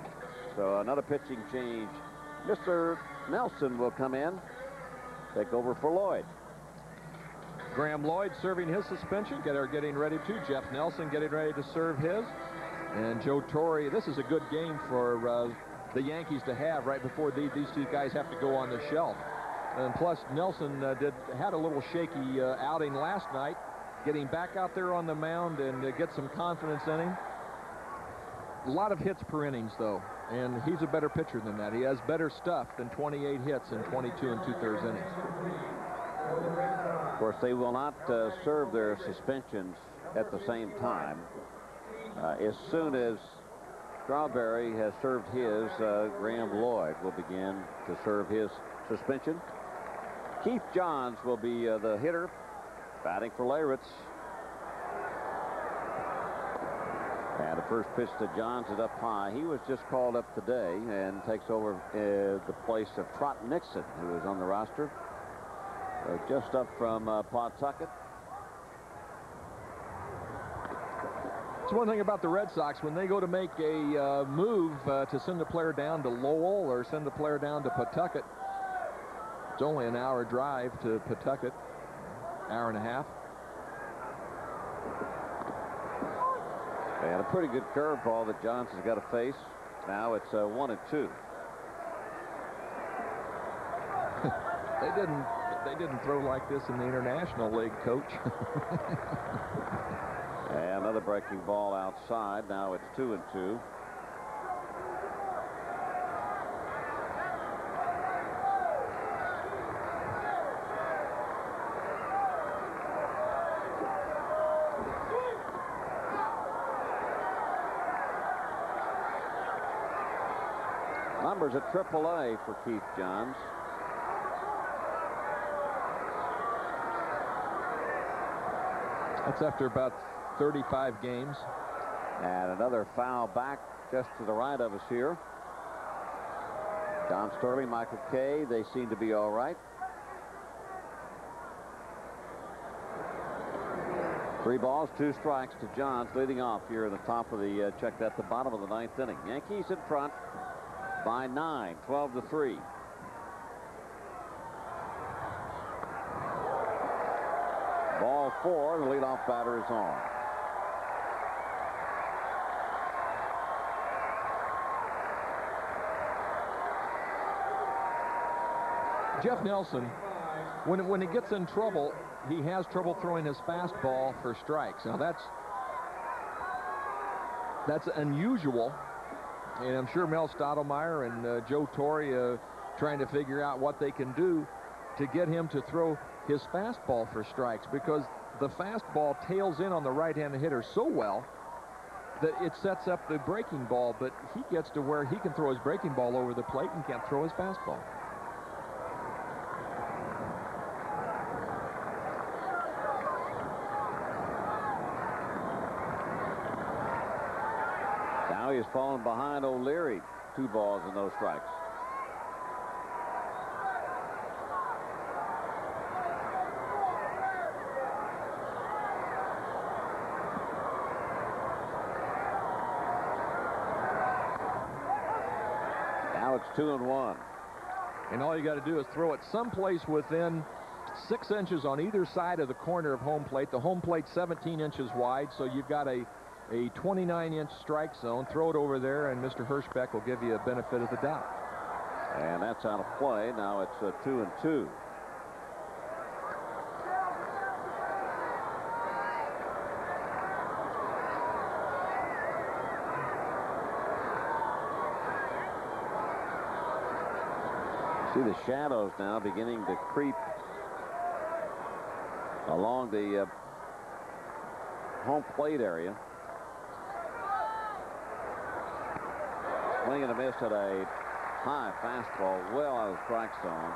So another pitching change. Mr. Nelson will come in, take over for Lloyd. Graeme Lloyd serving his suspension, get, or getting ready to. Jeff Nelson getting ready to serve his. And Joe Torre, this is a good game for uh, the Yankees to have right before the, these two guys have to go on the shelf. And plus, Nelson uh, did had a little shaky uh, outing last night, getting back out there on the mound and uh, get some confidence in him. A lot of hits per innings, though, and he's a better pitcher than that. He has better stuff than 28 hits in 22 and two-thirds innings. Of course, they will not uh, serve their suspensions at the same time. Uh, as soon as Strawberry has served his, uh, Graeme Lloyd will begin to serve his suspension. Keith Johns will be uh, the hitter, batting for Leyritz. And the first pitch to Johns is up high. He was just called up today and takes over uh, the place of Trot Nixon, who is on the roster. Uh, just up from uh, Pawtucket. It's one thing about the Red Sox when they go to make a uh, move uh, to send a player down to Lowell or send a player down to Pawtucket. It's only an hour drive to Pawtucket, hour and a half. And a pretty good curveball that Johnson's got to face. Now it's uh, one and two. *laughs* They didn't. They didn't throw like this in the International League, Coach. *laughs* And another breaking ball outside. Now it's two and two. Numbers at AAA for Keith Johns. That's after about 35 games. And another foul back just to the right of us here. John Sterling, Michael Kay, they seem to be all right. Three balls, two strikes to Johns leading off here in the top of the, uh, check that, the bottom of the ninth inning. Yankees in front by nine, 12 to 3. Ball four, the leadoff batter is on. Jeff Nelson, when when he gets in trouble, he has trouble throwing his fastball for strikes. Now that's that's unusual, and I'm sure Mel Stottlemyre and uh, Joe Torre uh, trying to figure out what they can do to get him to throw his fastball for strikes because the fastball tails in on the right-handed hitter so well that it sets up the breaking ball, but he gets to where he can throw his breaking ball over the plate and can't throw his fastball. Fallen behind O'Leary. Two balls and no strikes. Now it's two and one. And all you got to do is throw it someplace within six inches on either side of the corner of home plate. The home plate 17 inches wide, so you've got a a 29-inch strike zone. Throw it over there, and Mr. Hirschbeck will give you a benefit of the doubt. And that's out of play. Now it's a two and two. See the shadows now beginning to creep along the uh, home plate area. Swing and a miss at a high fastball well out of strike zone.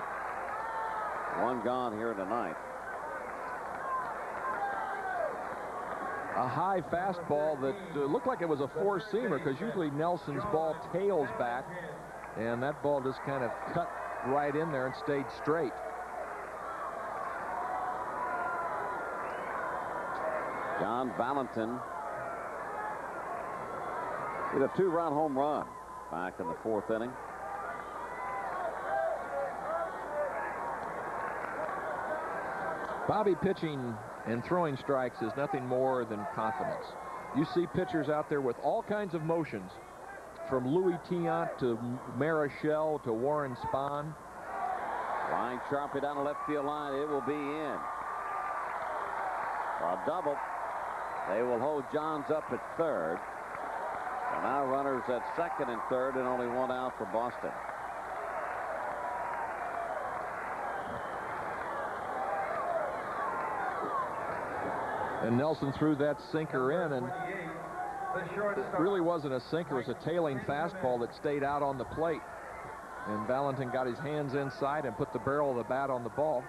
One gone here tonight. A high fastball that uh, looked like it was a four-seamer because usually Nelson's ball tails back and that ball just kind of cut right in there and stayed straight. John Valentin hit a two-run home run back in the fourth inning. Bobby pitching and throwing strikes is nothing more than confidence. You see pitchers out there with all kinds of motions, from Luis Tiant to Marichal to Warren Spahn. Line sharply down the left field line. It will be in. For a double. They will hold Johns up at third. Now runners at second and third and only one out for Boston. And Nelson threw that sinker in and it really wasn't a sinker. It was a tailing fastball that stayed out on the plate. And Valentin got his hands inside and put the barrel of the bat on the ball.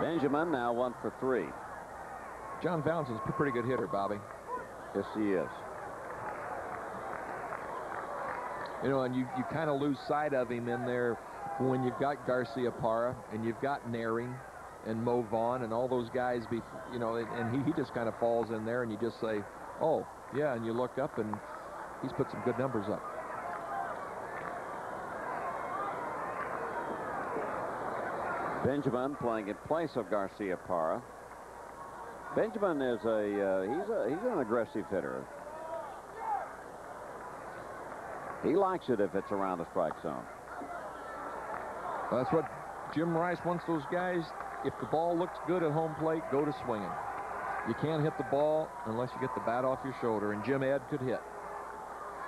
Benjamin now one for three. John Valentin's a pretty good hitter, Bobby. Yes, he is. You know, and you, you kind of lose sight of him in there when you've got Garciaparra and you've got Naehring and Mo Vaughn and all those guys, be, you know, and, and he, he just kind of falls in there and you just say, oh, yeah, and you look up and he's put some good numbers up. Benjamin playing in place of Garciaparra. Benjamin is a uh, he's a he's an aggressive hitter. He likes it if it's around the strike zone. That's what Jim Rice wants those guys. If the ball looks good at home plate, go to swinging. You can't hit the ball unless you get the bat off your shoulder, and Jim Ed could hit.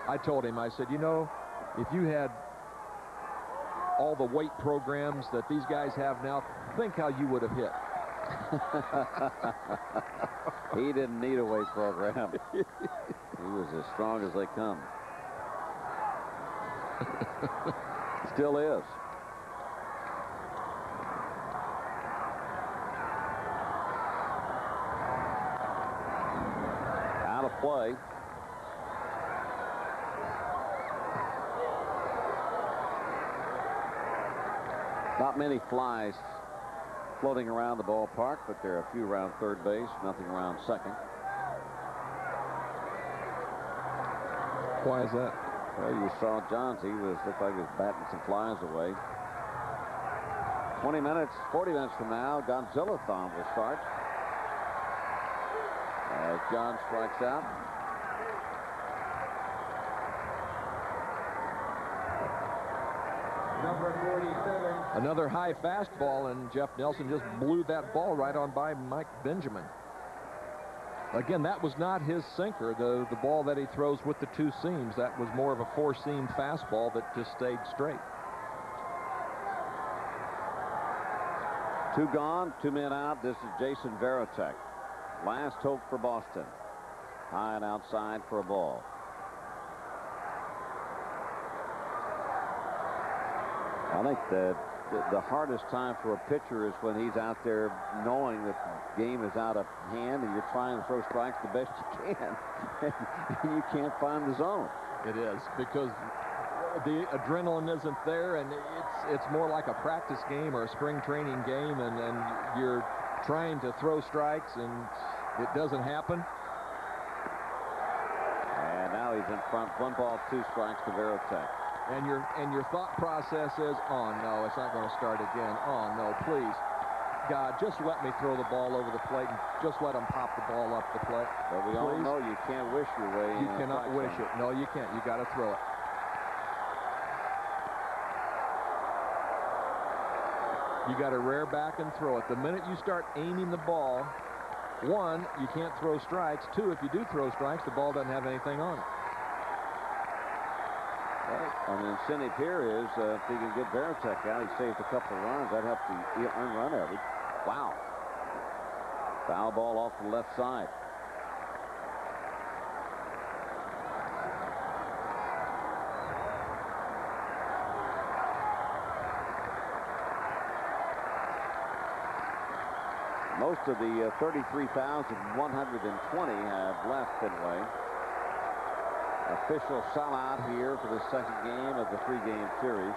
I told him, I said, you know, if you had all the weight programs that these guys have now, think how you would have hit. *laughs* he didn't need a weight program. he was as strong as they come. *laughs* Still is. Out of play. Not many flies floating around the ballpark, but there are a few around third base, nothing around second. Why is that? Well, you saw Johns. He was looked like he was batting some flies away. 20 minutes, 40 minutes from now, Godzilla-thon will start. As John strikes out. Number 47. Another high fastball, and Jeff Nelson just blew that ball right on by Mike Benjamin. Again, that was not his sinker, the, the ball that he throws with the two seams. That was more of a four-seam fastball that just stayed straight. Two gone, two men out. This is Jason Varitek. Last hope for Boston. High and outside for a ball. I think the, the, the hardest time for a pitcher is when he's out there knowing that the game is out of hand and you're trying to throw strikes the best you can. *laughs* And you can't find the zone. It is because the adrenaline isn't there and it's it's more like a practice game or a spring training game and and you're trying to throw strikes and it doesn't happen. And now he's in front. One ball two strikes to Varitek and your and your thought process is oh no it's not going to start again oh no please God just let me throw the ball over the plate and just let him pop the ball up the plate but we please. all know you can't wish your way you cannot wish it no you can't you got to throw it You got to rear back and throw it. The minute you start aiming the ball, one, you can't throw strikes. Two, if you do throw strikes, the ball doesn't have anything on it. And the incentive here is uh, if he can get Varitek out, he saves a couple of runs. That helps the earn run average. Wow. Foul ball off the left side. Most of the uh, 33,120 have left Fenway. Official sellout here for the second game of the three-game series.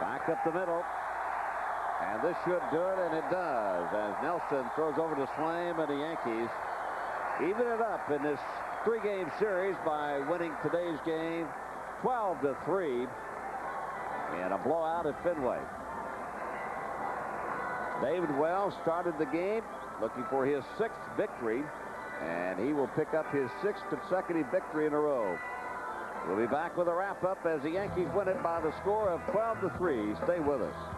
Back up the middle. And this should do it, and it does, as Nelson throws over to Sveum, and the Yankees even it up in this three-game series by winning today's game 12 to 3 and a blowout at Fenway. David Wells started the game looking for his sixth victory, and he will pick up his sixth consecutive victory in a row. We'll be back with a wrap-up as the Yankees win it by the score of 12 to 3. Stay with us.